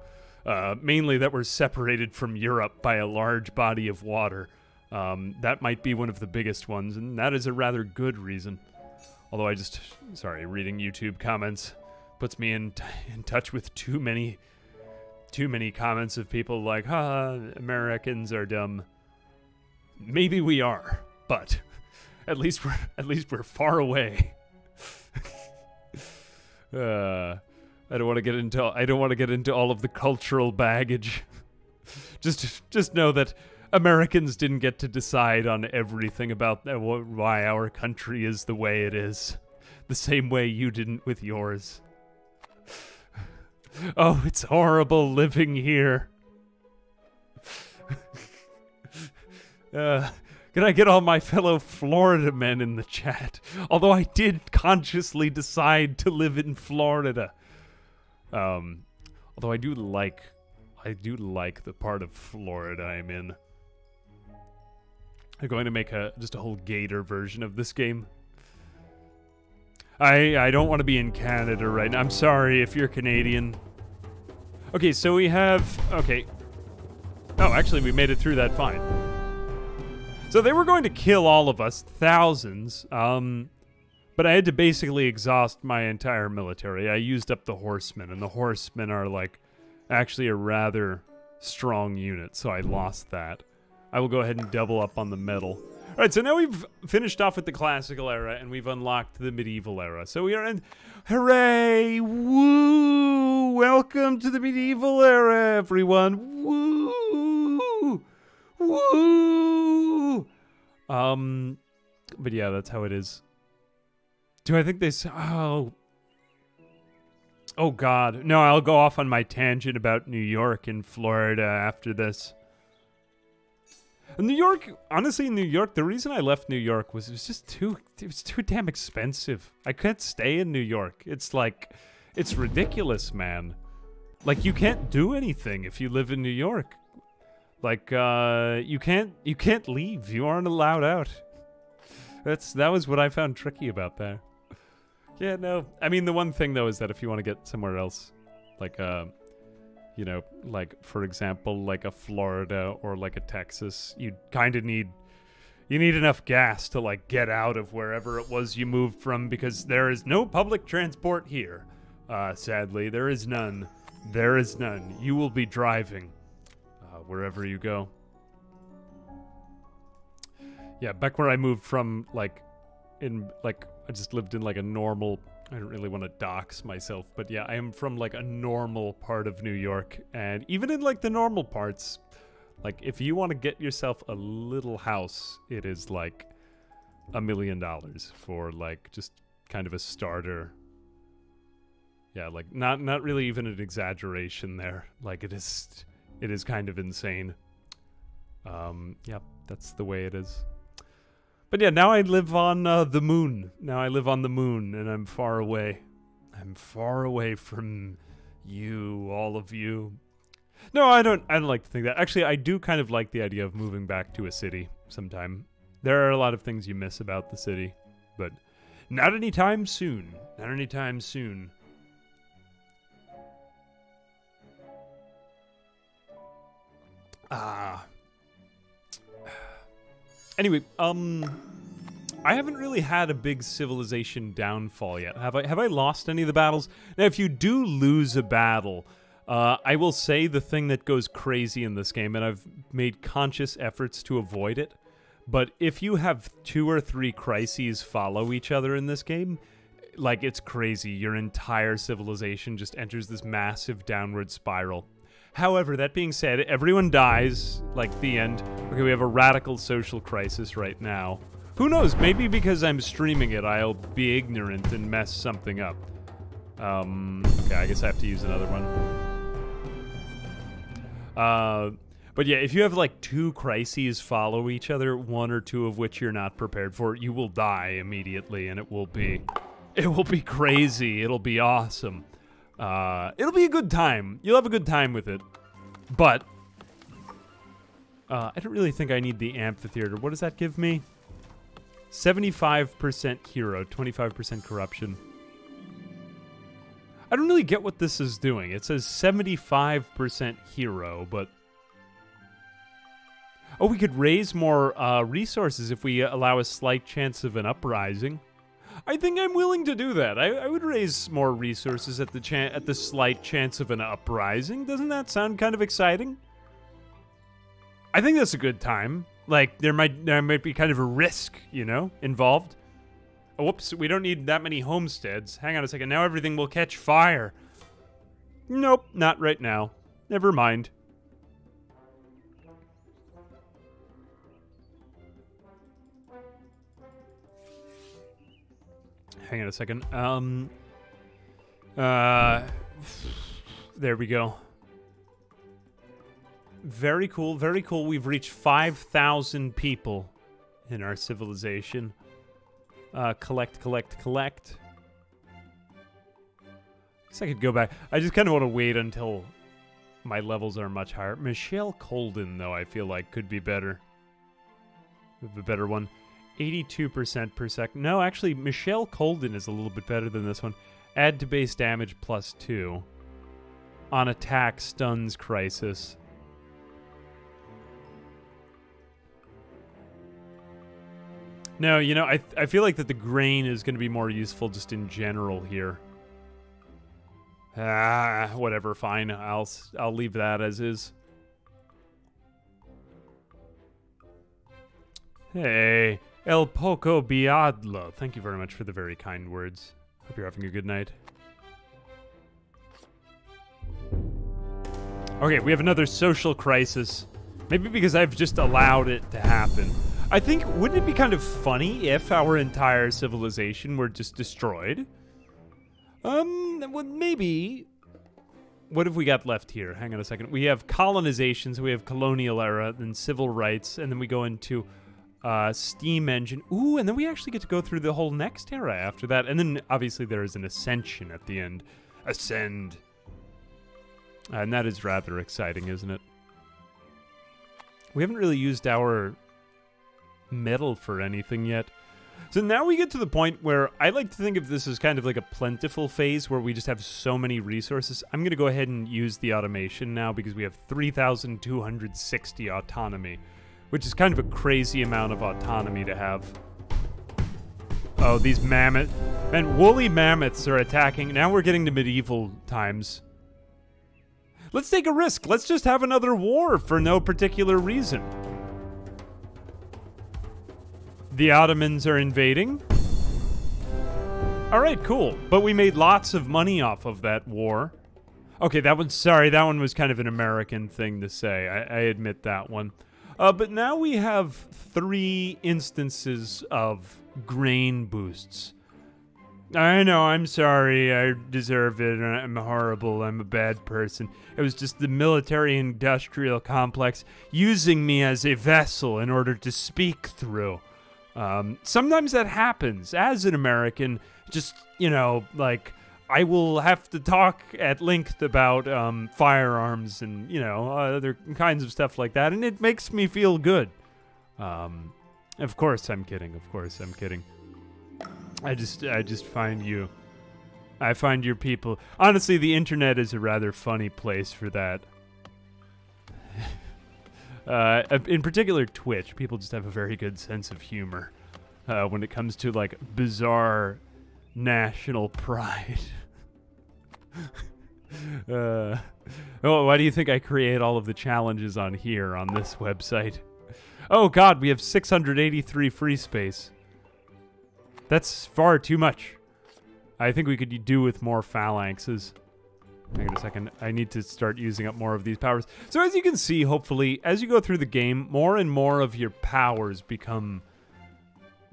Uh, mainly that we're separated from Europe by a large body of water. Um, that might be one of the biggest ones, and that is a rather good reason. Although I just, sorry, reading YouTube comments puts me in, t- in touch with too many, too many comments of people like, "Ha, Americans are dumb." Maybe we are, but at least we're at least we're far away. uh, I don't want to get into I don't want to get into all of the cultural baggage. just just know that Americans didn't get to decide on everything about why our country is the way it is. The same way you didn't with yours. Oh, it's horrible living here. uh, can I get all my fellow Florida men in the chat? Although I did consciously decide to live in Florida. Um, although I do like, I do like the part of Florida I'm in. I'm going to make a just a whole gator version of this game. I I don't want to be in Canada right now. I'm sorry if you're Canadian. Okay, so we have okay. Oh, actually, we made it through that fine. So they were going to kill all of us, thousands. Um, but I had to basically exhaust my entire military. I used up the horsemen, and the horsemen are like actually a rather strong unit, so I lost that. I will go ahead and double up on the metal. All right, so now we've finished off with the classical era and we've unlocked the medieval era. So we are in. Hooray! Woo! Welcome to the medieval era, everyone! Woo! Woo! Um, but yeah, that's how it is. Do I think they? Oh, oh God! No, I'll go off on my tangent about New York and Florida after this. New York, honestly, in New York. The reason I left New York was it was just too. It was too damn expensive. I couldn't stay in New York. It's like, it's ridiculous, man. Like you can't do anything if you live in New York. Like uh, you can't you can't leave. You aren't allowed out. That's that was what I found tricky about there. Yeah, no. I mean, the one thing though is that if you want to get somewhere else, like uh, you know, like for example, like a Florida or like a Texas, you kind of need you need enough gas to like get out of wherever it was you moved from because there is no public transport here. Uh, sadly, there is none. There is none. You will be driving uh, wherever you go. Yeah, back where I moved from, like in like I just lived in like a normal. I don't really want to dox myself, but yeah, I am from like a normal part of New York, and even in like the normal parts, like if you want to get yourself a little house, it is like a million dollars for like just kind of a starter. Yeah, like not not really even an exaggeration there. Like it is It is kind of insane. Um, yep, that's the way it is. But yeah, now I live on uh, the moon. Now I live on the moon, and I'm far away. I'm far away from you, all of you. No, I don't. I don't like to think that. Actually, I do kind of like the idea of moving back to a city sometime. There are a lot of things you miss about the city, but not anytime soon. Not anytime soon. Ah. Anyway, um I haven't really had a big civilization downfall yet. Have I have I lost any of the battles? Now if you do lose a battle, uh, I will say the thing that goes crazy in this game, and I've made conscious efforts to avoid it. But if you have two or three crises follow each other in this game, like it's crazy. Your entire civilization just enters this massive downward spiral. However, that being said, everyone dies, like the end. Okay, we have a radical social crisis right now. Who knows? Maybe because I'm streaming it, I'll be ignorant and mess something up. Um, okay, I guess I have to use another one. Uh, but yeah, if you have like two crises follow each other, one or two of which you're not prepared for, you will die immediately, and it will be, it will be crazy. It'll be awesome. Uh, it'll be a good time. You'll have a good time with it. But uh, I don't really think I need the amphitheater. What does that give me? 75% hero, 25% corruption. I don't really get what this is doing. It says 75% hero, but... Oh, we could raise more uh, resources if we allow a slight chance of an uprising. I think I'm willing to do that. I, I would raise more resources at the chan- at the slight chance of an uprising. Doesn't that sound kind of exciting? I think that's a good time. Like there might there might be kind of a risk, you know, involved. Oh, whoops, we don't need that many homesteads. Hang on a second. Now everything will catch fire. Nope, not right now. Never mind. Hang on a second. Um. Uh. There we go. Very cool, very cool. We've reached 5,000 people in our civilization. Uh, collect, collect, collect. Guess I could go back. I just kind of want to wait until my levels are much higher. Michelle Colden, though, I feel like could be better. The better one. 82% per second. No, actually, Michelle Colden is a little bit better than this one. Add to base damage plus 2. On attack, stuns crisis. No, you know, I, I feel like that the grain is going to be more useful just in general here. Ah, whatever, fine. I'll I'll leave that as is. Hey, El Poco Biadlo. Thank you very much for the very kind words. Hope you're having a good night. Okay, we have another social crisis. Maybe because I've just allowed it to happen. I think, wouldn't it be kind of funny if our entire civilization were just destroyed? Um, well, maybe. What have we got left here? Hang on a second. We have colonizations, we have colonial era, then civil rights, and then we go into uh, steam engine. Ooh, and then we actually get to go through the whole next era after that. And then obviously there is an ascension at the end. Ascend. and that is rather exciting, isn't it? We haven't really used our metal for anything yet. So now we get to the point where I like to think of this as kind of like a plentiful phase where we just have so many resources. I'm going to go ahead and use the automation now because we have 3,260 autonomy which is kind of a crazy amount of autonomy to have. Oh, these mammoth. Man, woolly mammoths are attacking. Now we're getting to medieval times. Let's take a risk. Let's just have another war for no particular reason. The Ottomans are invading. All right, cool. But we made lots of money off of that war. Okay, that one, sorry, that one was kind of an American thing to say. I, I admit that one. Uh, but now we have three instances of grain boosts. I know, I'm sorry. I deserve it. I'm horrible. I'm a bad person. It was just the military industrial complex using me as a vessel in order to speak through. Um, sometimes that happens. As an American, just, you know, like, I will have to talk at length about um, firearms and, you know, other kinds of stuff like that, and it makes me feel good. Um, of course, I'm kidding. Of course, I'm kidding. I just I just find you I find your people honestly the internet is a rather funny place for that. uh, in particular Twitch, people just have a very good sense of humor uh, when it comes to like bizarre national pride. uh, oh, why do you think I create all of the challenges on here on this website? Oh god, we have 683 free space. That's far too much. I think we could do with more phalanxes. Hang on a second. I need to start using up more of these powers. So as you can see, hopefully, as you go through the game, more and more of your powers become...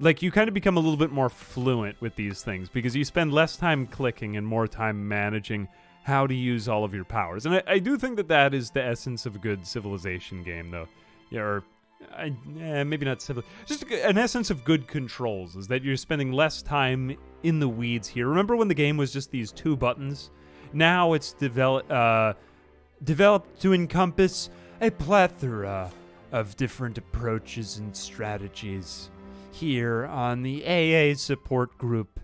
Like, you kind of become a little bit more fluent with these things because you spend less time clicking and more time managing how to use all of your powers. And I, I do think that that is the essence of a good Civilization game, though. Yeah, or I, eh, maybe not civil. Just an essence of good controls is that you're spending less time in the weeds here. Remember when the game was just these two buttons? Now it's developed uh, developed to encompass a plethora of different approaches and strategies. Here on the AA support group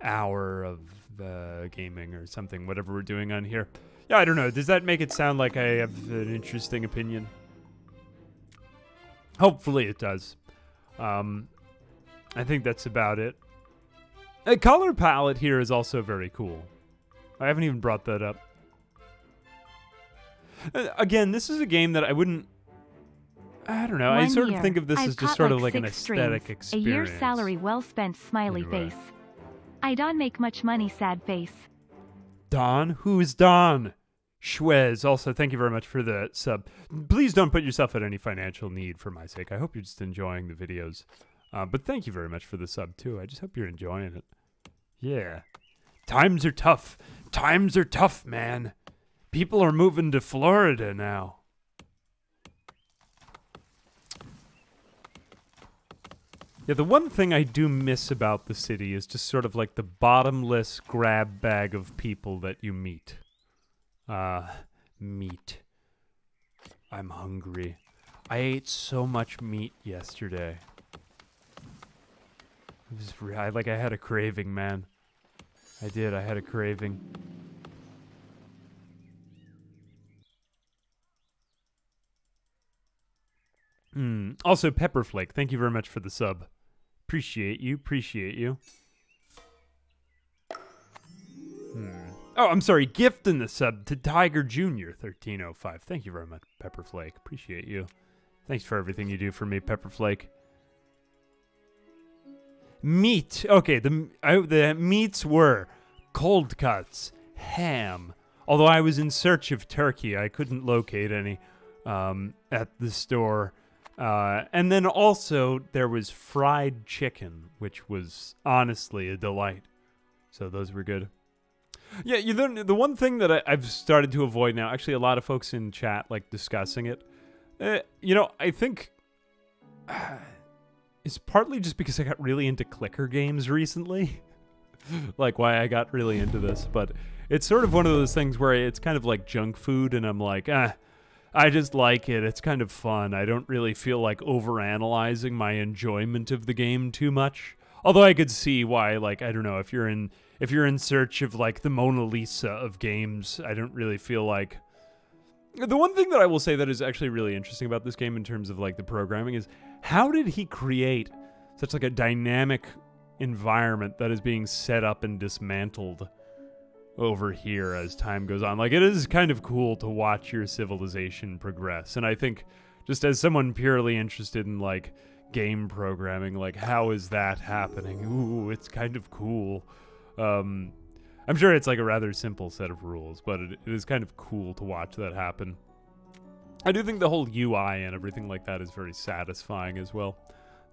hour of uh, gaming or something, whatever we're doing on here. Yeah, I don't know. Does that make it sound like I have an interesting opinion? Hopefully it does. Um, I think that's about it. The color palette here is also very cool. I haven't even brought that up. Uh, again, this is a game that I wouldn't. I don't know. One I sort year. of think of this I've as just sort like of like an aesthetic experience. A year's salary well spent, smiley Anyway. face. I don't make much money, sad face. Don? Who's Don? Schwez. Also, thank you very much for the sub. Please don't put yourself at any financial need for my sake. I hope you're just enjoying the videos. Uh, but thank you very much for the sub, too. I just hope you're enjoying it. Yeah. Times are tough. Times are tough, man. People are moving to Florida now. Yeah, the one thing I do miss about the city is just sort of like the bottomless grab bag of people that you meet. Uh, meat. I'm hungry. I ate so much meat yesterday. It was re- I, like I had a craving, man. I did. I had a craving. Hmm. Also, Pepperflake, thank you very much for the sub. Appreciate you. Appreciate you. Hmm. Oh, I'm sorry. Gift in the sub to Tiger Jr. 1305. Thank you very much, Pepperflake. Appreciate you. Thanks for everything you do for me, Pepperflake. Meat. Okay, the I, the meats were cold cuts, ham. Although I was in search of turkey, I couldn't locate any um, at the store. Uh, and then also there was fried chicken, which was honestly a delight. So those were good. Yeah, you the, the one thing that I, I've started to avoid now, actually, a lot of folks in chat like discussing it. Uh, you know, I think it's partly just because I got really into clicker games recently. like why I got really into this, but it's sort of one of those things where it's kind of like junk food, and I'm like, ah, I just like it. It's kind of fun. I don't really feel like overanalyzing my enjoyment of the game too much. Although I could see why, like, I don't know, if you're in if you're in search of like the Mona Lisa of games, I don't really feel like the one thing that I will say that is actually really interesting about this game in terms of like the programming is how did he create such like a dynamic environment that is being set up and dismantled over here as time goes on. Like it is kind of cool to watch your civilization progress. And I think just as someone purely interested in like game programming, like how is that happening? Ooh, it's kind of cool. Um I'm sure it's like a rather simple set of rules, but it, it is kind of cool to watch that happen. I do think the whole UI and everything like that is very satisfying as well.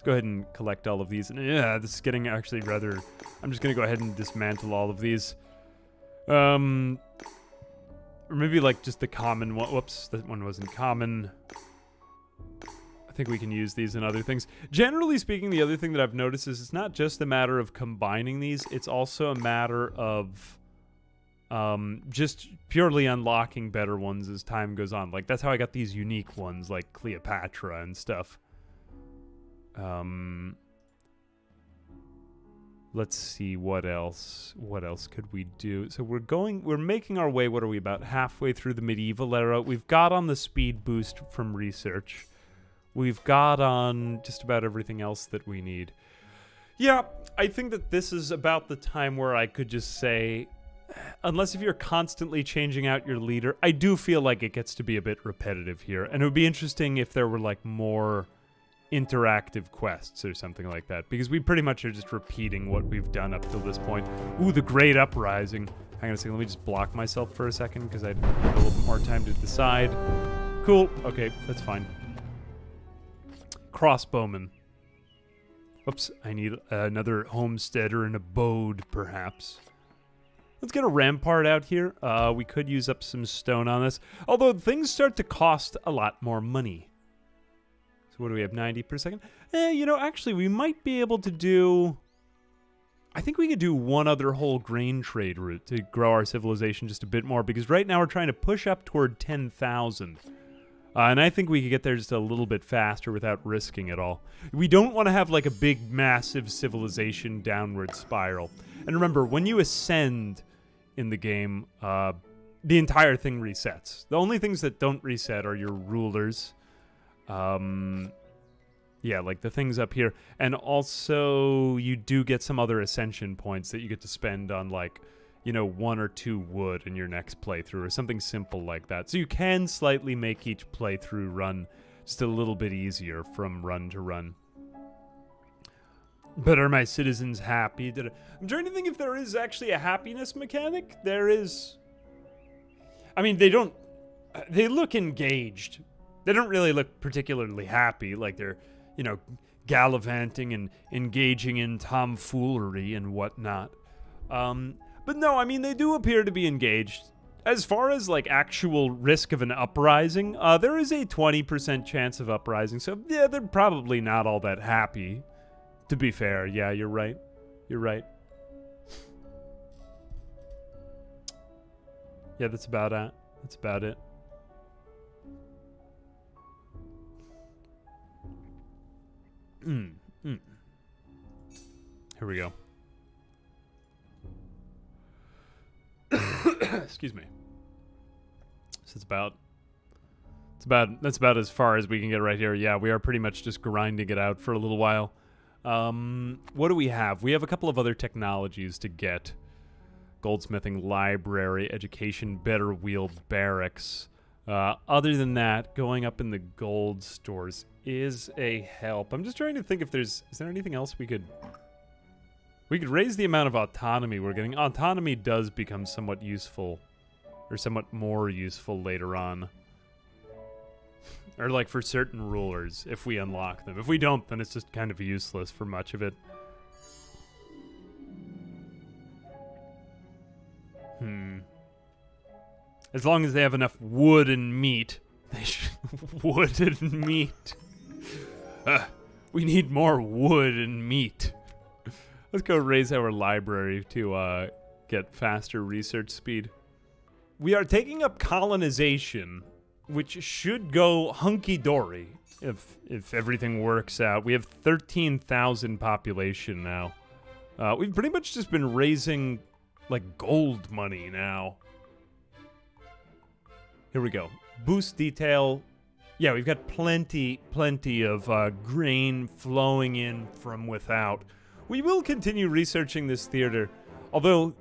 Go ahead and collect all of these. And yeah, this is getting actually rather. I'm just gonna go ahead and dismantle all of these. Um, or maybe like just the common one. Whoops, that one wasn't common. I think we can use these in other things. Generally speaking, the other thing that I've noticed is it's not just a matter of combining these, it's also a matter of um, just purely unlocking better ones as time goes on. Like, that's how I got these unique ones, like Cleopatra and stuff. Um, let's see what else what else could we do? So we're going we're making our way what are we about halfway through the medieval era. We've got on the speed boost from research. We've got on just about everything else that we need. Yeah i think that this is about the time where i could just say unless if you're constantly changing out your leader i do feel like it gets to be a bit repetitive here. And it would be interesting if there were like more interactive quests or something like that because we pretty much are just repeating what we've done up till this point. Ooh, the Great Uprising. Hang on a second, let me just block myself for a second because I need a little bit more time to decide. Cool, okay, that's fine. Crossbowman. Whoops, I need another homestead or an abode, perhaps. Let's get a rampart out here. Uh, we could use up some stone on this, although things start to cost a lot more money. So what do we have, 90 per second? Eh, you know, actually, we might be able to do... I think we could do one other whole grain trade route to grow our civilization just a bit more, because right now we're trying to push up toward 10,000. Uh, and I think we could get there just a little bit faster without risking it all. We don't want to have like a big, massive civilization downward spiral. And remember, when you ascend in the game, uh, the entire thing resets. The only things that don't reset are your rulers um, yeah, like the things up here. And also, you do get some other ascension points that you get to spend on, like, you know, one or two wood in your next playthrough or something simple like that. So you can slightly make each playthrough run just a little bit easier from run to run. But are my citizens happy? Did I, I'm trying to think if there is actually a happiness mechanic. There is. I mean, they don't. They look engaged, they don't really look particularly happy, like they're, you know, gallivanting and engaging in tomfoolery and whatnot. Um, but no, I mean, they do appear to be engaged. As far as like actual risk of an uprising, uh, there is a 20% chance of uprising, so yeah, they're probably not all that happy. To be fair, yeah, you're right. You're right. Yeah, that's about it. That's about it. Mm, mm. Here we go. Excuse me. So it's about it's about that's about as far as we can get right here. Yeah, we are pretty much just grinding it out for a little while. Um, what do we have? We have a couple of other technologies to get. Goldsmithing library, education, better wheel barracks. Uh, other than that, going up in the gold stores is a help. I'm just trying to think if there's is there anything else we could we could raise the amount of autonomy we're getting. Autonomy does become somewhat useful or somewhat more useful later on. or like for certain rulers if we unlock them. If we don't, then it's just kind of useless for much of it. Hmm. As long as they have enough wood and meat. They should wood and meat. We need more wood and meat. Let's go raise our library to uh, get faster research speed. We are taking up colonization, which should go hunky dory if if everything works out. We have 13,000 population now. Uh, we've pretty much just been raising like gold money now. Here we go. Boost detail. Yeah, we've got plenty, plenty of uh, grain flowing in from without. We will continue researching this theater, although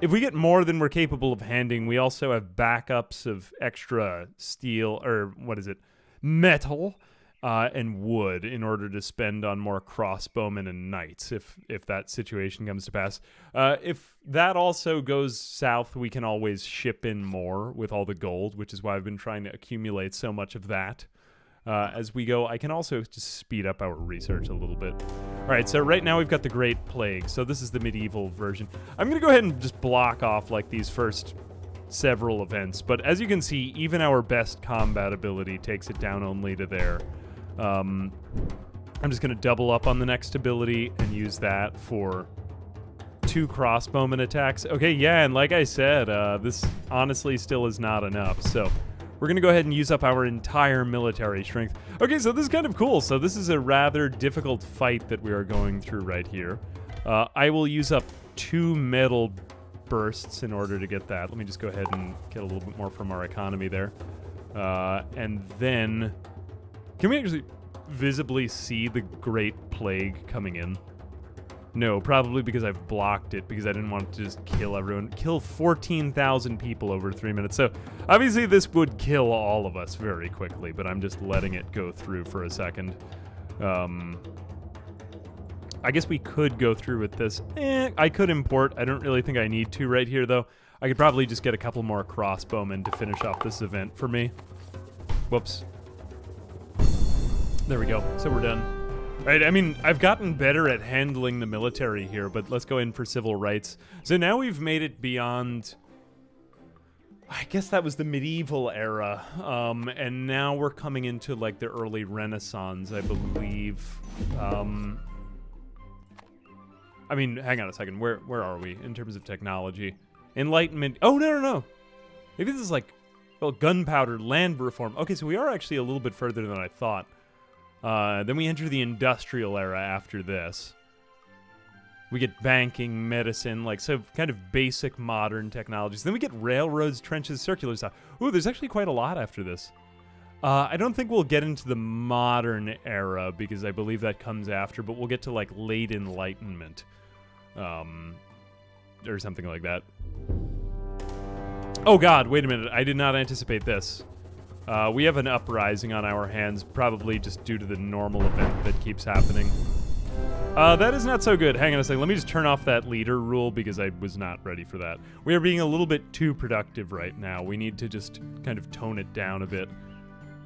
if we get more than we're capable of handing, we also have backups of extra steel, or what is it, metal uh, and wood in order to spend on more crossbowmen and knights if if that situation comes to pass. Uh, if that also goes south, we can always ship in more with all the gold, which is why I've been trying to accumulate so much of that. uh, as we go. I can also just speed up our research a little bit. All right, so right now we've got the Great Plague. So this is the medieval version. I'm going to go ahead and just block off like these first several events. But as you can see, even our best combat ability takes it down only to there. Um, I'm just going to double up on the next ability and use that for two crossbowman attacks. Okay, yeah, and like I said, uh, this honestly still is not enough. So we're going to go ahead and use up our entire military strength. Okay, so this is kind of cool. So this is a rather difficult fight that we are going through right here. Uh, I will use up two metal bursts in order to get that. Let me just go ahead and get a little bit more from our economy there. Uh, and then, can we actually visibly see the Great Plague coming in? No, probably because I've blocked it because I didn't want to just kill everyone. Kill 14,000 people over three minutes. So obviously this would kill all of us very quickly, but I'm just letting it go through for a second. Um, I guess we could go through with this. Eh, I could import. I don't really think I need to right here, though. I could probably just get a couple more crossbowmen to finish off this event for me. Whoops. There we go. So we're done. Right, I mean, I've gotten better at handling the military here, but let's go in for civil rights. So now we've made it beyond... I guess that was the medieval era, um, and now we're coming into, like, the early Renaissance, I believe. Um, I mean, hang on a second. Where where are we in terms of technology? Enlightenment. Oh no no no. Maybe this is like, well, gunpowder, land reform. Okay, so we are actually a little bit further than I thought. Uh, then we enter the industrial era after this. We get banking, medicine, like so kind of basic modern technologies. Then we get railroads, trenches, circular stuff. Ooh, there's actually quite a lot after this. Uh, I don't think we'll get into the modern era because I believe that comes after, but we'll get to like late Enlightenment um, or something like that. Oh god, wait a minute. I did not anticipate this. Uh, we have an uprising on our hands, probably just due to the normal event that keeps happening. Uh, that is not so good. Hang on a second. Let me just turn off that leader rule because I was not ready for that. We are being a little bit too productive right now. We need to just kind of tone it down a bit.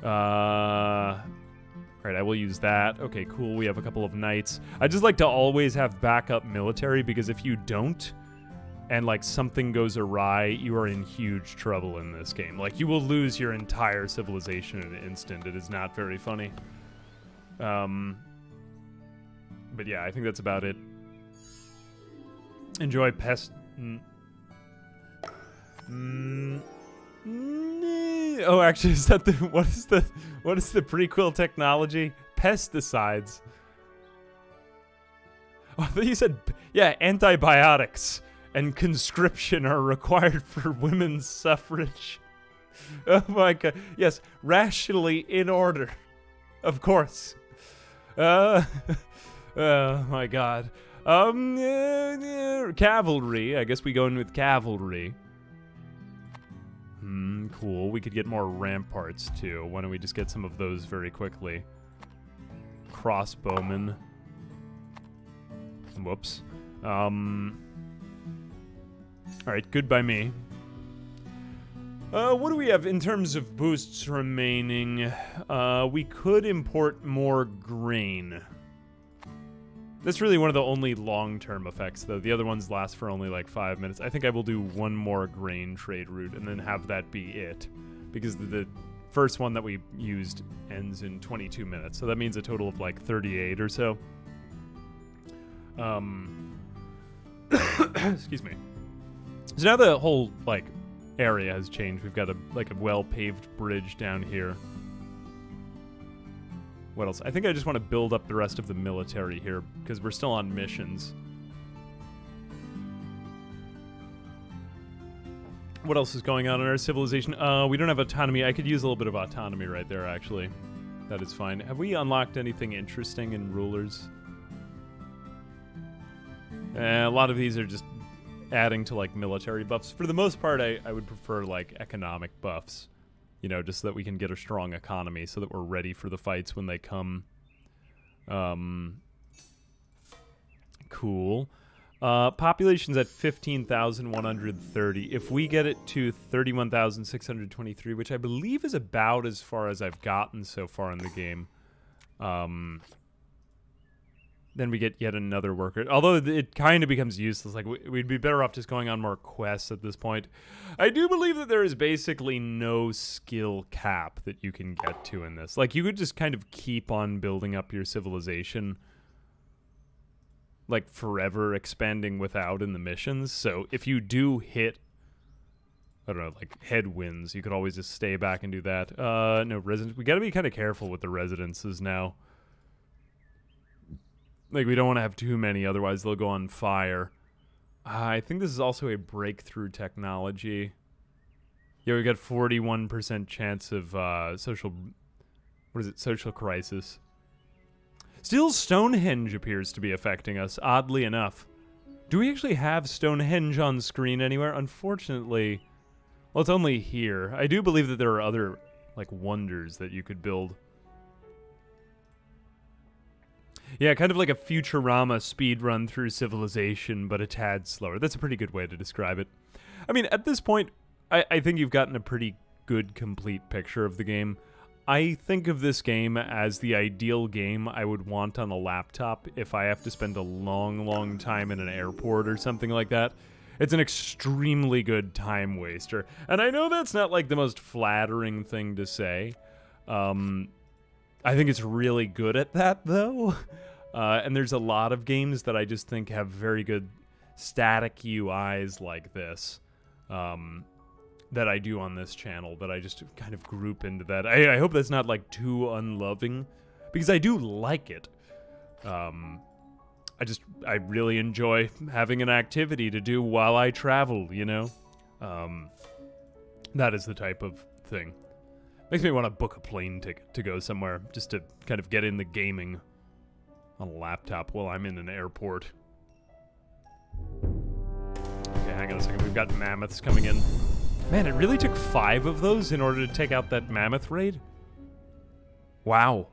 Uh, all right, I will use that. Okay, cool. We have a couple of knights. I just like to always have backup military because if you don't, and like something goes awry, you are in huge trouble in this game. Like you will lose your entire civilization in an instant. It is not very funny. Um, but yeah, I think that's about it. Enjoy pest. Mm. Mm. Oh, actually, is that the what is the what is the prequel technology? Pesticides. Oh, I thought you said yeah, antibiotics and conscription are required for women's suffrage. Oh my god. Yes, rationally in order. Of course. Uh Oh my god. Um uh, cavalry. I guess we go in with cavalry. Hmm, cool. We could get more ramparts, too. Why don't we just get some of those very quickly? Crossbowmen. Whoops. Um... Alright, good by me. Uh, what do we have in terms of boosts remaining? Uh, we could import more grain. That's really one of the only long-term effects, though. The other ones last for only like five minutes. I think I will do one more grain trade route and then have that be it, because the, the first one that we used ends in 22 minutes, so that means a total of like 38 or so. Um, excuse me. So now the whole like area has changed. We've got a like a well-paved bridge down here. What else? I think I just want to build up the rest of the military here because we're still on missions. What else is going on in our civilization? Uh, we don't have autonomy. I could use a little bit of autonomy right there, actually. That is fine. Have we unlocked anything interesting in rulers? Eh, a lot of these are just adding to, like, military buffs. For the most part, I, I would prefer, like, economic buffs you know, just so that we can get a strong economy so that we're ready for the fights when they come. Um, cool. Uh, population's at 15,130. If we get it to 31,623, which I believe is about as far as I've gotten so far in the game, um, then we get yet another worker. Although it kind of becomes useless. Like, we'd be better off just going on more quests at this point. I do believe that there is basically no skill cap that you can get to in this. Like, you could just kind of keep on building up your civilization like forever expanding without in the missions. So if you do hit I don't know, like headwinds, you could always just stay back and do that. Uh no, residents we gotta be kinda careful with the residences now. Like we don't want to have too many, otherwise they'll go on fire. Uh, I think this is also a breakthrough technology. Yeah, we got 41% chance of uh, social, what is it, social crisis. Still, Stonehenge appears to be affecting us, oddly enough. Do we actually have Stonehenge on screen anywhere? Unfortunately, well, it's only here. I do believe that there are other, like, wonders that you could build. Yeah, kind of like a Futurama speed run through civilization, but a tad slower. That's a pretty good way to describe it. I mean, at this point, I, I think you've gotten a pretty good, complete picture of the game. I think of this game as the ideal game I would want on a laptop if I have to spend a long, long time in an airport or something like that. It's an extremely good time waster. And I know that's not like the most flattering thing to say. Um, I think it's really good at that, though. Uh, and there's a lot of games that I just think have very good static UIs like this. Um, that I do on this channel that I just kind of group into that. I, I hope that's not like too unloving because I do like it. Um, I just I really enjoy having an activity to do while I travel. You know, um, that is the type of thing. Makes me want to book a plane ticket to go somewhere just to kind of get in the gaming on a laptop while I'm in an airport. Okay, hang on a second. We've got mammoths coming in. Man, it really took five of those in order to take out that mammoth raid? Wow.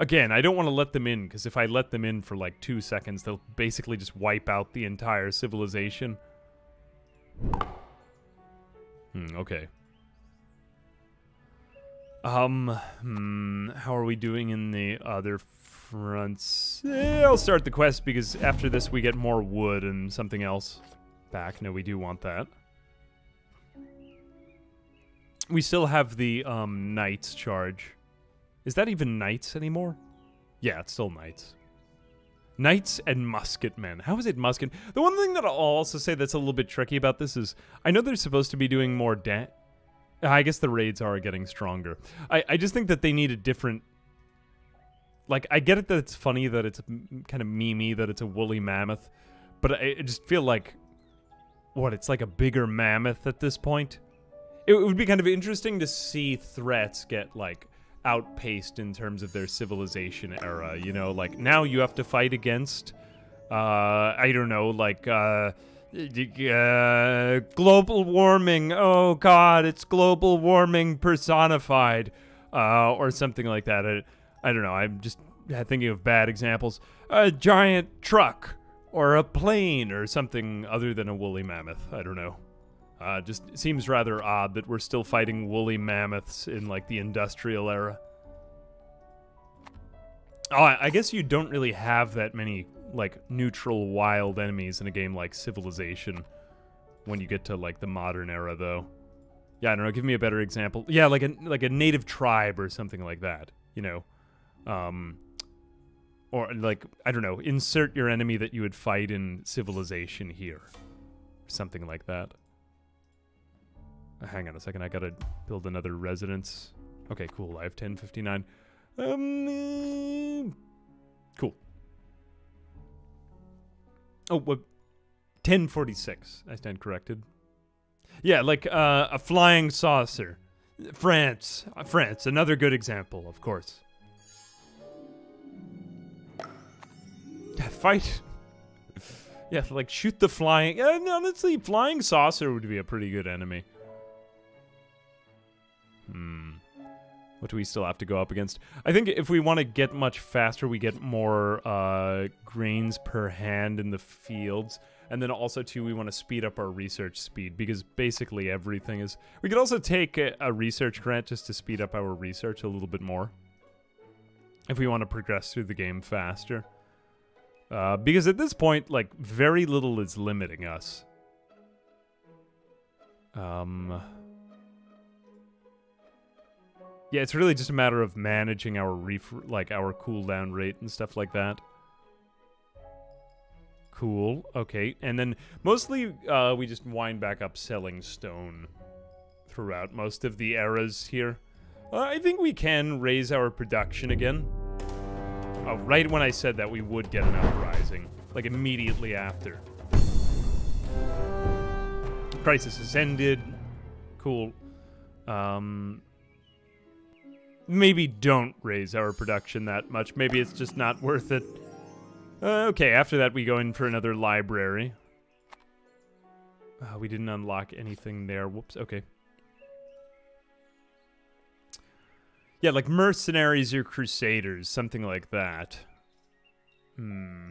Again, I don't want to let them in, because if I let them in for like two seconds, they'll basically just wipe out the entire civilization. Hmm, okay. Um, hmm, how are we doing in the other fronts? Eh, I'll start the quest, because after this we get more wood and something else back. No, we do want that we still have the um, knights charge. Is that even knights anymore? Yeah, it's still knights. Knights and musketmen. How is it musket? The one thing that I'll also say that's a little bit tricky about this is I know they're supposed to be doing more da- I guess the raids are getting stronger. I, I just think that they need a different like I get it that it's funny that it's kind of memey that it's a woolly mammoth, but I, I just feel like what it's like a bigger mammoth at this point it would be kind of interesting to see threats get like outpaced in terms of their civilization era. You know, like now you have to fight against, uh, I don't know, like uh, uh, global warming. Oh God, it's global warming personified, uh, or something like that. I, I don't know. I'm just thinking of bad examples. A giant truck or a plane or something other than a woolly mammoth. I don't know. Uh, just seems rather odd that we're still fighting woolly mammoths in like the industrial era. Oh, I guess you don't really have that many like neutral wild enemies in a game like Civilization when you get to like the modern era though. Yeah, I don't know, give me a better example. Yeah, like a like a native tribe or something like that, you know. Um or like I don't know, insert your enemy that you would fight in Civilization here. Something like that. Hang on a second, I gotta build another residence. Okay, cool. I have 1059. Um, cool. Oh, what? 1046. I stand corrected. Yeah, like uh, a flying saucer. France. Uh, France. Another good example, of course. Fight. yeah, like shoot the flying. Uh, honestly, flying saucer would be a pretty good enemy. Hmm. What do we still have to go up against? I think if we want to get much faster, we get more uh, grains per hand in the fields. And then also, too, we want to speed up our research speed because basically everything is... We could also take a, a research grant just to speed up our research a little bit more. If we want to progress through the game faster. Uh, because at this point, like, very little is limiting us. Um... Yeah, it's really just a matter of managing our ref like our cooldown rate and stuff like that. Cool. Okay, and then mostly uh, we just wind back up selling stone throughout most of the eras here. Uh, I think we can raise our production again. Uh, right when I said that, we would get an uprising, like immediately after. Crisis has ended. Cool. Um, maybe don't raise our production that much. Maybe it's just not worth it. Uh, okay, after that we go in for another library. Uh, we didn't unlock anything there. Whoops, okay. Yeah, like mercenaries or crusaders, something like that. Hmm.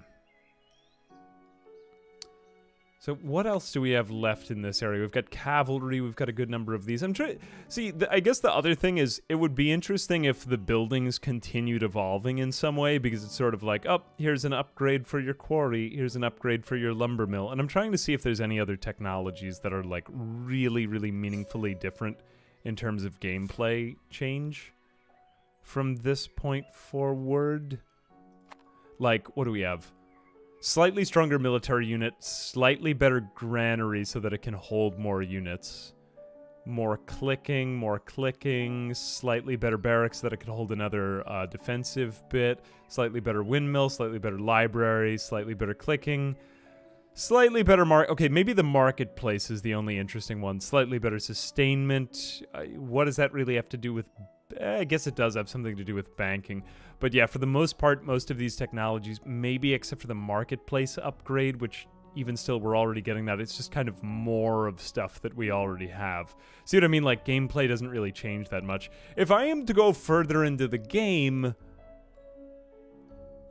So what else do we have left in this area? We've got cavalry. We've got a good number of these. I'm trying. See, the, I guess the other thing is it would be interesting if the buildings continued evolving in some way because it's sort of like, oh, here's an upgrade for your quarry. Here's an upgrade for your lumber mill. And I'm trying to see if there's any other technologies that are like really, really meaningfully different in terms of gameplay change from this point forward. Like, what do we have? Slightly stronger military unit, slightly better granary so that it can hold more units. More clicking, more clicking, slightly better barracks so that it can hold another uh, defensive bit, slightly better windmill, slightly better library, slightly better clicking, slightly better mark. Okay, maybe the marketplace is the only interesting one. Slightly better sustainment. Uh, what does that really have to do with I guess it does have something to do with banking. But yeah, for the most part, most of these technologies, maybe except for the marketplace upgrade, which even still we're already getting that. It's just kind of more of stuff that we already have. See what I mean? Like gameplay doesn't really change that much. If I am to go further into the game,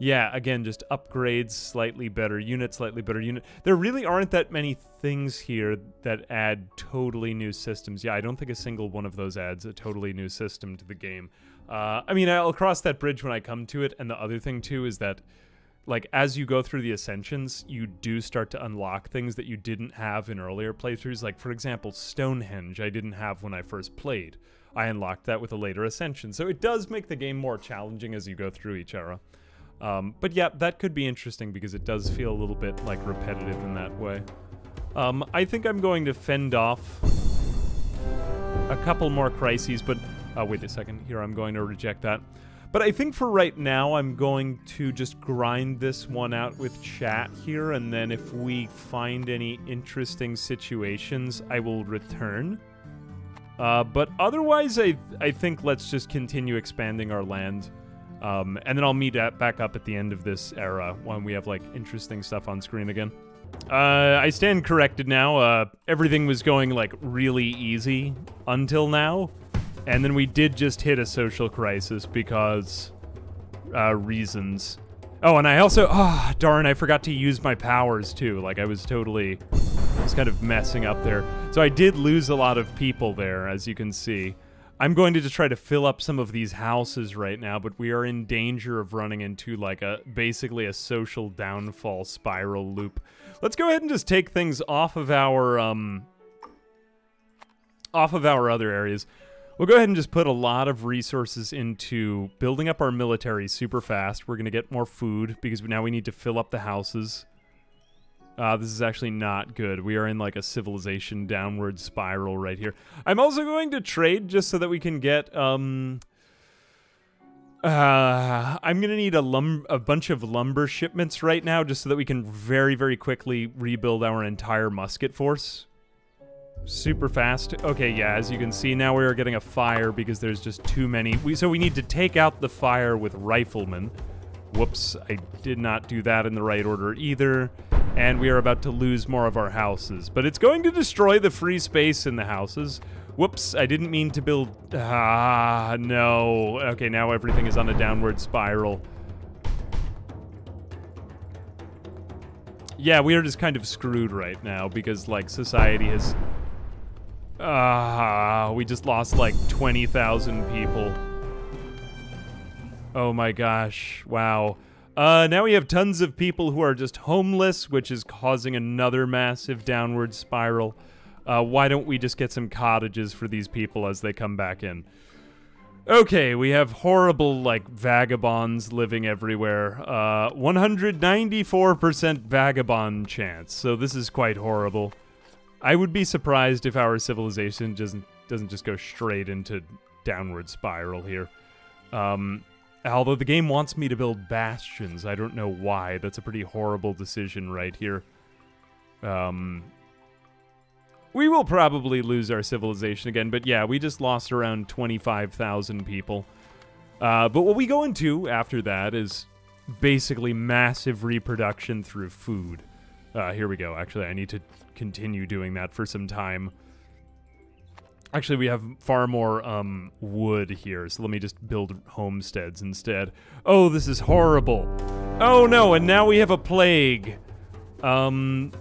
yeah, again, just upgrades, slightly better unit, slightly better unit. There really aren't that many things here that add totally new systems. Yeah, I don't think a single one of those adds a totally new system to the game. Uh, I mean, I'll cross that bridge when I come to it. And the other thing, too, is that, like, as you go through the Ascensions, you do start to unlock things that you didn't have in earlier playthroughs. Like, for example, Stonehenge, I didn't have when I first played. I unlocked that with a later Ascension. So it does make the game more challenging as you go through each era. Um, but yeah, that could be interesting because it does feel a little bit like repetitive in that way. Um, I think I'm going to fend off a couple more crises, but uh, wait a second. Here, I'm going to reject that. But I think for right now, I'm going to just grind this one out with chat here, and then if we find any interesting situations, I will return. Uh, but otherwise, I I think let's just continue expanding our land. Um, and then I'll meet at, back up at the end of this era when we have like interesting stuff on screen again. Uh, I stand corrected now. Uh, everything was going like really easy until now, and then we did just hit a social crisis because uh, reasons. Oh, and I also, ah, oh, darn, I forgot to use my powers too. Like I was totally, was kind of messing up there. So I did lose a lot of people there, as you can see. I'm going to just try to fill up some of these houses right now, but we are in danger of running into like a basically a social downfall spiral loop. Let's go ahead and just take things off of our um off of our other areas. We'll go ahead and just put a lot of resources into building up our military super fast. We're going to get more food because now we need to fill up the houses. Uh, this is actually not good. We are in like a civilization downward spiral right here. I'm also going to trade just so that we can get, um... Uh, I'm gonna need a lum a bunch of lumber shipments right now just so that we can very, very quickly rebuild our entire musket force. Super fast. Okay, yeah, as you can see, now we are getting a fire because there's just too many. We, so we need to take out the fire with riflemen. Whoops, I did not do that in the right order either. and we are about to lose more of our houses. But it's going to destroy the free space in the houses. Whoops, I didn't mean to build... Ah, no. Okay, now everything is on a downward spiral. Yeah, we are just kind of screwed right now because, like, society has... Ah, we just lost, like, 20,000 people. Oh my gosh, wow. Uh, now we have tons of people who are just homeless, which is causing another massive downward spiral. Uh, why don't we just get some cottages for these people as they come back in? Okay, we have horrible, like, vagabonds living everywhere. Uh, 194% vagabond chance, so this is quite horrible. I would be surprised if our civilization doesn't, doesn't just go straight into downward spiral here. Um, Although the game wants me to build bastions, I don't know why. That's a pretty horrible decision right here. Um, we will probably lose our civilization again, but yeah, we just lost around 25,000 people. Uh, but what we go into after that is basically massive reproduction through food. Uh, here we go. Actually, I need to continue doing that for some time. Actually, we have far more um, wood here, so let me just build homesteads instead. Oh, this is horrible. Oh no, and now we have a plague. Um,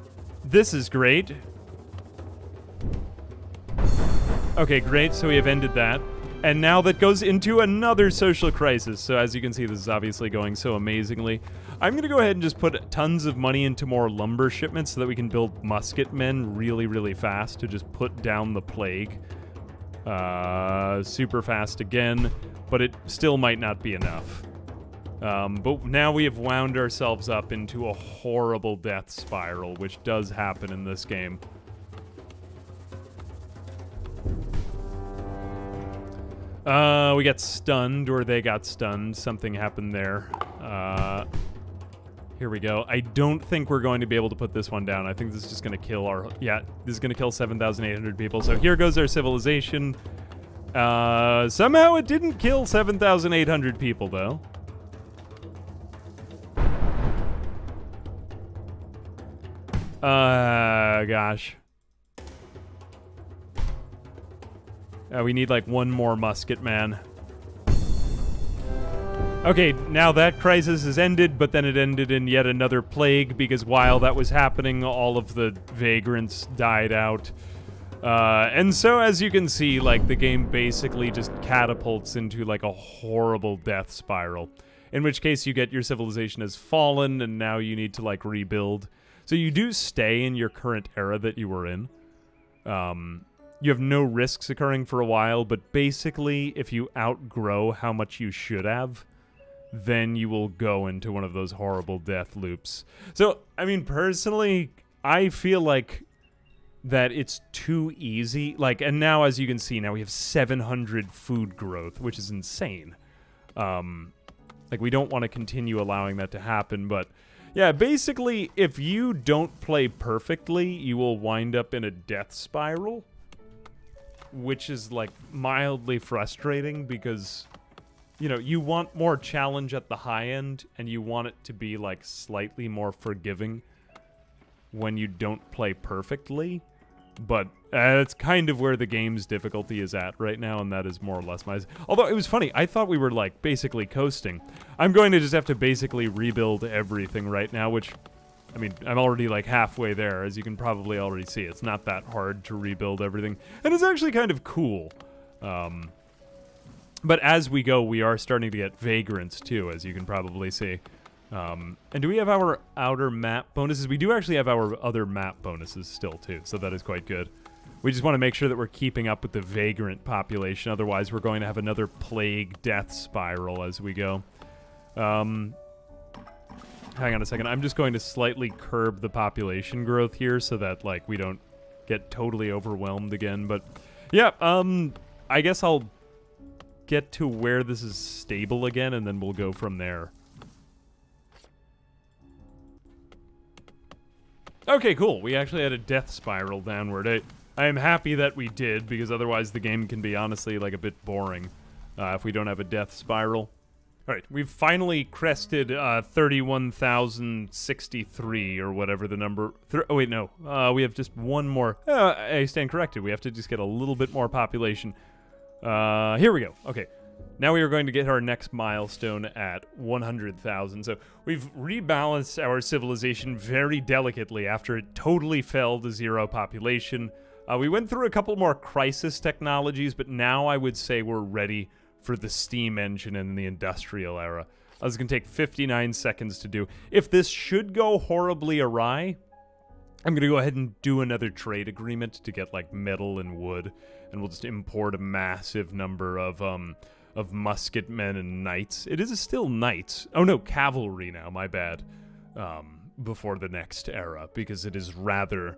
this is great. Okay, great, so we have ended that. And now that goes into another social crisis. So as you can see, this is obviously going so amazingly. I'm going to go ahead and just put tons of money into more lumber shipments so that we can build musket men really, really fast to just put down the plague. Uh, super fast again, but it still might not be enough. Um, but now we have wound ourselves up into a horrible death spiral, which does happen in this game. Uh, we got stunned, or they got stunned. Something happened there. Uh, here we go. I don't think we're going to be able to put this one down. I think this is just going to kill our... Yeah, this is going to kill 7,800 people. So here goes our civilization. Uh, somehow it didn't kill 7,800 people, though. Uh, gosh. Uh, we need like one more musket man. Okay, now that crisis has ended, but then it ended in yet another plague because while that was happening, all of the vagrants died out. Uh, and so, as you can see, like, the game basically just catapults into, like, a horrible death spiral. In which case, you get your civilization has fallen, and now you need to, like, rebuild. So you do stay in your current era that you were in. Um, you have no risks occurring for a while, but basically, if you outgrow how much you should have, then you will go into one of those horrible death loops. So, I mean, personally, I feel like that it's too easy. Like, and now, as you can see, now we have 700 food growth, which is insane. Um, like, we don't want to continue allowing that to happen, but yeah, basically, if you don't play perfectly, you will wind up in a death spiral, which is like mildly frustrating because you know, you want more challenge at the high end, and you want it to be, like, slightly more forgiving when you don't play perfectly. But uh, that's kind of where the game's difficulty is at right now, and that is more or less my... Although, it was funny, I thought we were, like, basically coasting. I'm going to just have to basically rebuild everything right now, which... I mean, I'm already, like, halfway there, as you can probably already see. It's not that hard to rebuild everything. And it's actually kind of cool. Um, but as we go, we are starting to get vagrants too, as you can probably see. Um, and do we have our outer map bonuses? We do actually have our other map bonuses still too, so that is quite good. We just want to make sure that we're keeping up with the vagrant population, otherwise we're going to have another plague death spiral as we go. Um, hang on a second, I'm just going to slightly curb the population growth here so that like we don't get totally overwhelmed again, but yeah, um, I guess I'll get to where this is stable again, and then we'll go from there. Okay, cool. We actually had a death spiral downward. I, I am happy that we did, because otherwise the game can be honestly like a bit boring uh, if we don't have a death spiral. All right, we've finally crested uh, 31,063 or whatever the number. Oh, wait, no. Uh, we have just one more. Uh, I stand corrected. We have to just get a little bit more population. Uh, here we go. Okay. Now we are going to get our next milestone at 100,000. So we've rebalanced our civilization very delicately after it totally fell to zero population. Uh, we went through a couple more crisis technologies, but now I would say we're ready for the steam engine and the industrial era. Uh, this is going to take 59 seconds to do. If this should go horribly awry, I'm going to go ahead and do another trade agreement to get like metal and wood, and we'll just import a massive number of um of musketmen and knights. It is still knights. Oh no, cavalry now. My bad. Um, before the next era because it is rather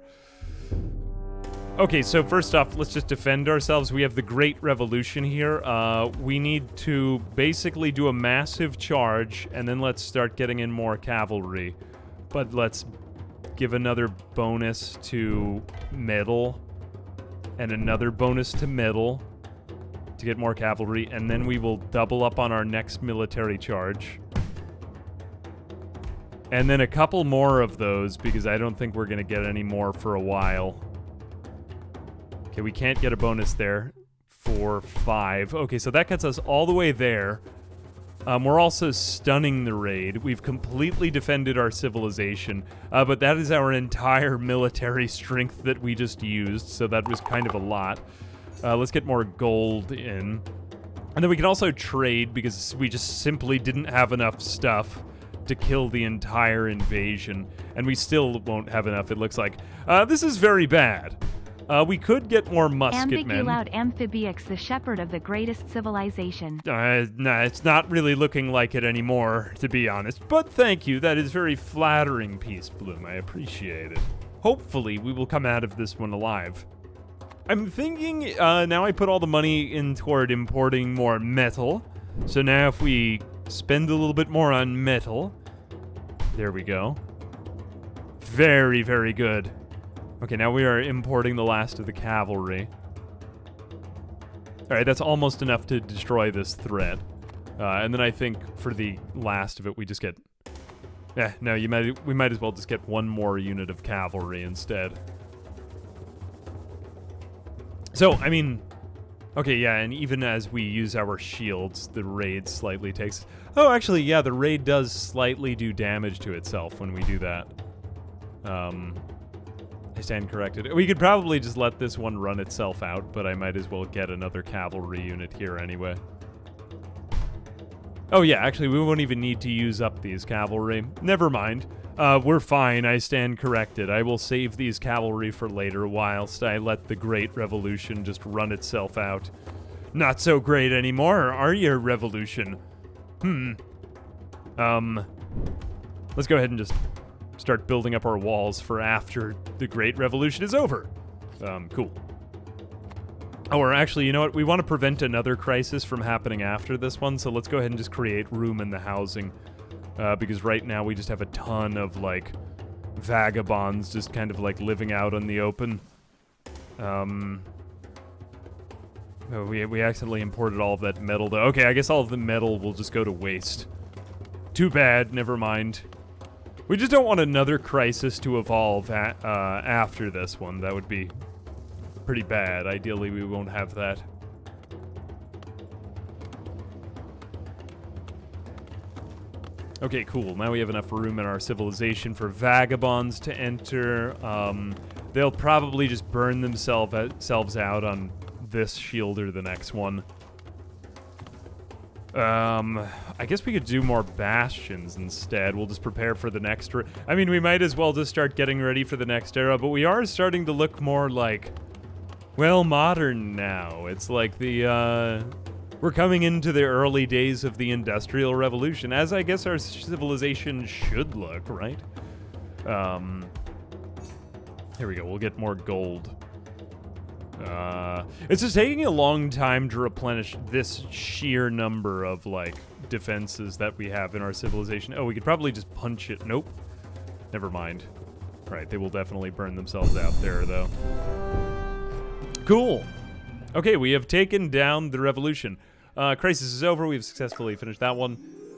Okay, so first off, let's just defend ourselves. We have the Great Revolution here. Uh, we need to basically do a massive charge, and then let's start getting in more cavalry. But let's give another bonus to metal, and another bonus to metal to get more cavalry, and then we will double up on our next military charge. And then a couple more of those, because I don't think we're going to get any more for a while. Okay, we can't get a bonus there for five. Okay, so that gets us all the way there. Um, we're also stunning the raid. We've completely defended our civilization, uh, but that is our entire military strength that we just used, so that was kind of a lot. Uh, let's get more gold in. And then we can also trade because we just simply didn't have enough stuff to kill the entire invasion, and we still won't have enough, it looks like. Uh, this is very bad. Uh, we could get more musketmen. Ambiguloud Amphibiux, the shepherd of the greatest civilization. Uh, nah, it's not really looking like it anymore, to be honest. But thank you. That is very flattering, Peace Bloom. I appreciate it. Hopefully, we will come out of this one alive. I'm thinking uh, now I put all the money in toward importing more metal. So now if we spend a little bit more on metal, there we go. Very, very good. Okay, now we are importing the last of the cavalry. Alright, that's almost enough to destroy this threat. Uh, and then I think for the last of it, we just get... Eh, no, you might we might as well just get one more unit of cavalry instead. So, I mean... Okay, yeah, and even as we use our shields, the raid slightly takes... Oh, actually, yeah, the raid does slightly do damage to itself when we do that. Um, I stand corrected. We could probably just let this one run itself out, but I might as well get another cavalry unit here anyway. Oh yeah, actually, we won't even need to use up these cavalry. Never mind. Uh, we're fine, I stand corrected. I will save these cavalry for later whilst I let the Great Revolution just run itself out. Not so great anymore, are you, Revolution? Hmm. Um, let's go ahead and just start building up our walls for after the Great Revolution is over. Um, cool. Oh, or actually, you know what? We want to prevent another crisis from happening after this one, so let's go ahead and just create room in the housing. Uh, because right now we just have a ton of, like, vagabonds just kind of, like, living out in the open. Um... Oh, we, we accidentally imported all of that metal, though. Okay, I guess all of the metal will just go to waste. Too bad, never mind. We just don't want another crisis to evolve at, uh, after this one. That would be pretty bad. Ideally, we won't have that. Okay, cool. Now we have enough room in our civilization for vagabonds to enter. Um, they'll probably just burn themselves out on this shield or the next one. Um, I guess we could do more bastions instead. We'll just prepare for the next. I mean, we might as well just start getting ready for the next era, but we are starting to look more like, well, modern now. It's like the, uh, we're coming into the early days of the Industrial Revolution, as I guess our civilization should look, right? Um, here we go. We'll get more gold. Uh, it's just taking a long time to replenish this sheer number of, like, defenses that we have in our civilization. Oh, we could probably just punch it. Nope. Never mind. Right, they will definitely burn themselves out there, though. Cool. Okay, we have taken down the revolution. Uh, crisis is over. We've successfully finished that one.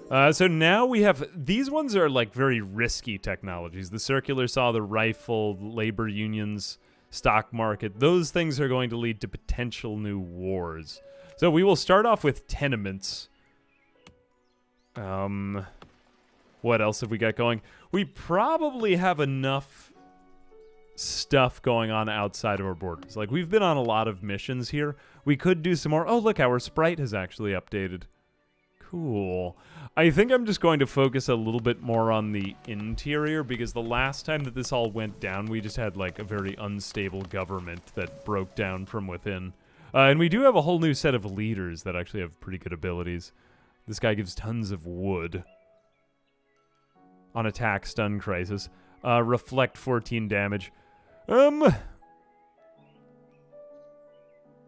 Uh, so now we have these ones are like very risky technologies. The circular saw, the rifle, labor unions, stock market. Those things are going to lead to potential new wars. So we will start off with tenements. Um, what else have we got going? We probably have enough stuff going on outside of our borders. Like we've been on a lot of missions here. We could do some more. Oh, look, our sprite has actually updated. Cool. I think I'm just going to focus a little bit more on the interior because the last time that this all went down, we just had like a very unstable government that broke down from within. Uh, and we do have a whole new set of leaders that actually have pretty good abilities. This guy gives tons of wood. On attack, stun crisis. Uh, reflect 14 damage. Um.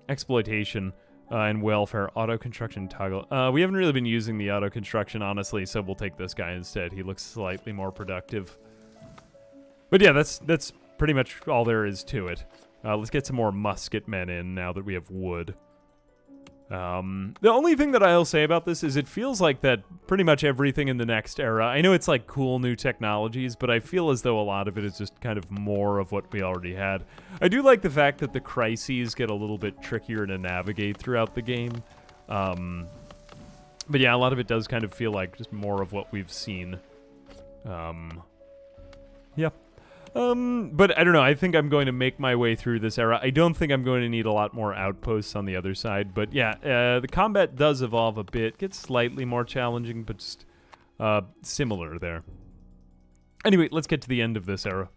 Exploitation uh, and welfare. Auto construction toggle. Uh, we haven't really been using the auto construction, honestly, so we'll take this guy instead. He looks slightly more productive. But yeah, that's that's pretty much all there is to it. Uh, let's get some more musket men in now that we have wood. Um, the only thing that I'll say about this is it feels like that pretty much everything in the next era. I know it's like cool new technologies, but I feel as though a lot of it is just kind of more of what we already had. I do like the fact that the crises get a little bit trickier to navigate throughout the game. Um, but yeah, a lot of it does kind of feel like just more of what we've seen. Um. Um, but I don't know. I think I'm going to make my way through this era. I don't think I'm going to need a lot more outposts on the other side. But yeah, uh, the combat does evolve a bit. Gets slightly more challenging, but just uh, similar there. Anyway, let's get to the end of this era.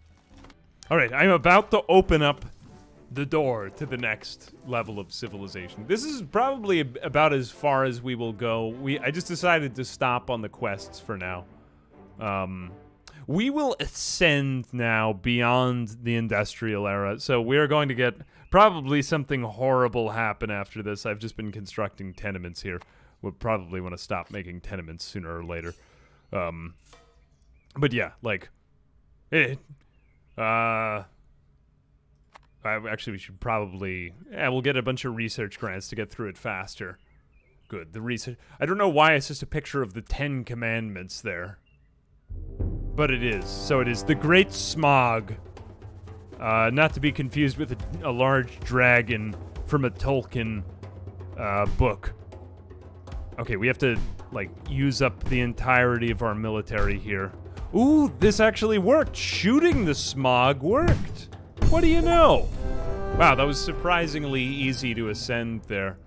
All right, I'm about to open up the door to the next level of civilization. This is probably about as far as we will go. We I just decided to stop on the quests for now. Um, we will ascend now beyond the industrial era. So we're going to get probably something horrible happen after this. I've just been constructing tenements here. We'll probably want to stop making tenements sooner or later. Um, but yeah, like, it, uh, I, actually, we should probably, yeah, we'll get a bunch of research grants to get through it faster. Good. The research. I don't know why it's just a picture of the Ten Commandments there but it is. So it is the Great Smog. Uh, not to be confused with a, a large dragon from a Tolkien uh, book. Okay, we have to like use up the entirety of our military here. Ooh, this actually worked. Shooting the smog worked. What do you know? Wow, that was surprisingly easy to ascend there.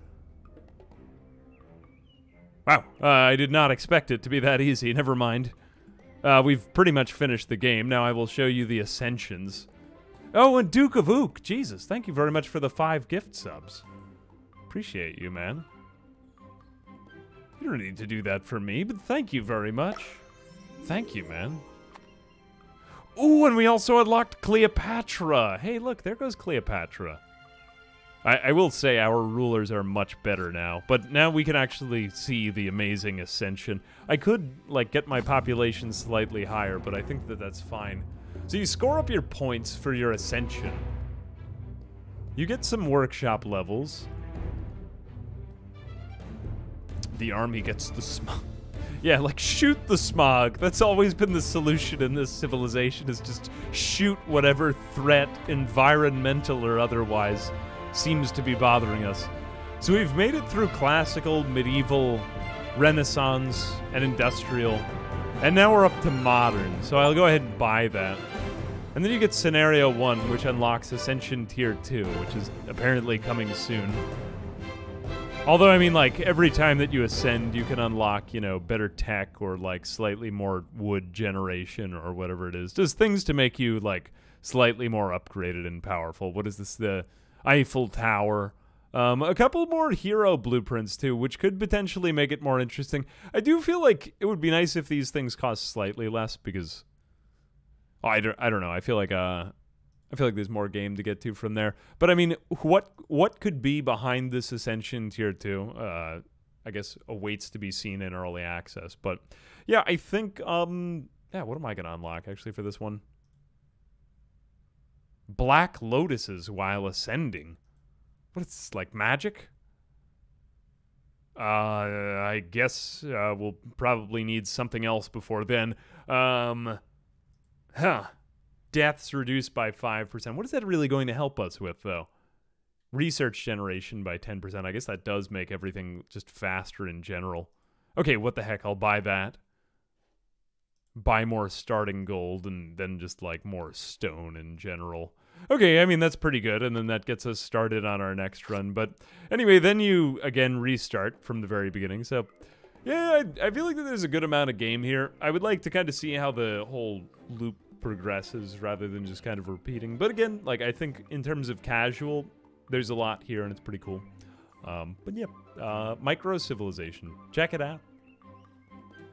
Wow, uh, I did not expect it to be that easy. Never mind. Uh, we've pretty much finished the game. Now I will show you the ascensions. Oh, and Duke of Ook. Jesus, thank you very much for the five gift subs. Appreciate you, man. You don't need to do that for me, but thank you very much. Thank you, man. Ooh, and we also unlocked Cleopatra. Hey, look, there goes Cleopatra. I, I, will say our rulers are much better now, but now we can actually see the amazing ascension. I could, like, get my population slightly higher, but I think that that's fine. So you score up your points for your ascension. You get some workshop levels. The army gets the smog. yeah, like, shoot the smog. That's always been the solution in this civilization, is just shoot whatever threat, environmental or otherwise, seems to be bothering us. So we've made it through classical, medieval, Renaissance, and industrial, and now we're up to modern. So I'll go ahead and buy that. And then you get Scenario 1, which unlocks Ascension Tier 2, which is apparently coming soon. Although, I mean, like, every time that you ascend, you can unlock, you know, better tech or, like, slightly more wood generation or whatever it is. Just things to make you, like, slightly more upgraded and powerful. What is this? The Eiffel Tower. Um, a couple more hero blueprints too, which could potentially make it more interesting. I do feel like it would be nice if these things cost slightly less because oh, I don't, I don't know. I feel like uh, I feel like there's more game to get to from there. But I mean, what what could be behind this Ascension Tier Two? Uh, I guess awaits to be seen in early access. But yeah, I think um, yeah. What am I gonna unlock actually for this one? Black lotuses while ascending. What is this, like magic? Uh, I guess uh, we'll probably need something else before then. Um, huh. Deaths reduced by 5%. What is that really going to help us with, though? Research generation by 10%. I guess that does make everything just faster in general. Okay, what the heck? I'll buy that. Buy more starting gold and then just like more stone in general. Okay, I mean, that's pretty good. And then that gets us started on our next run. But anyway, then you again restart from the very beginning. So yeah, I, I feel like there's a good amount of game here. I would like to kind of see how the whole loop progresses rather than just kind of repeating. But again, like I think in terms of casual, there's a lot here and it's pretty cool. Um, but yeah, uh, Microcivilization. Check it out.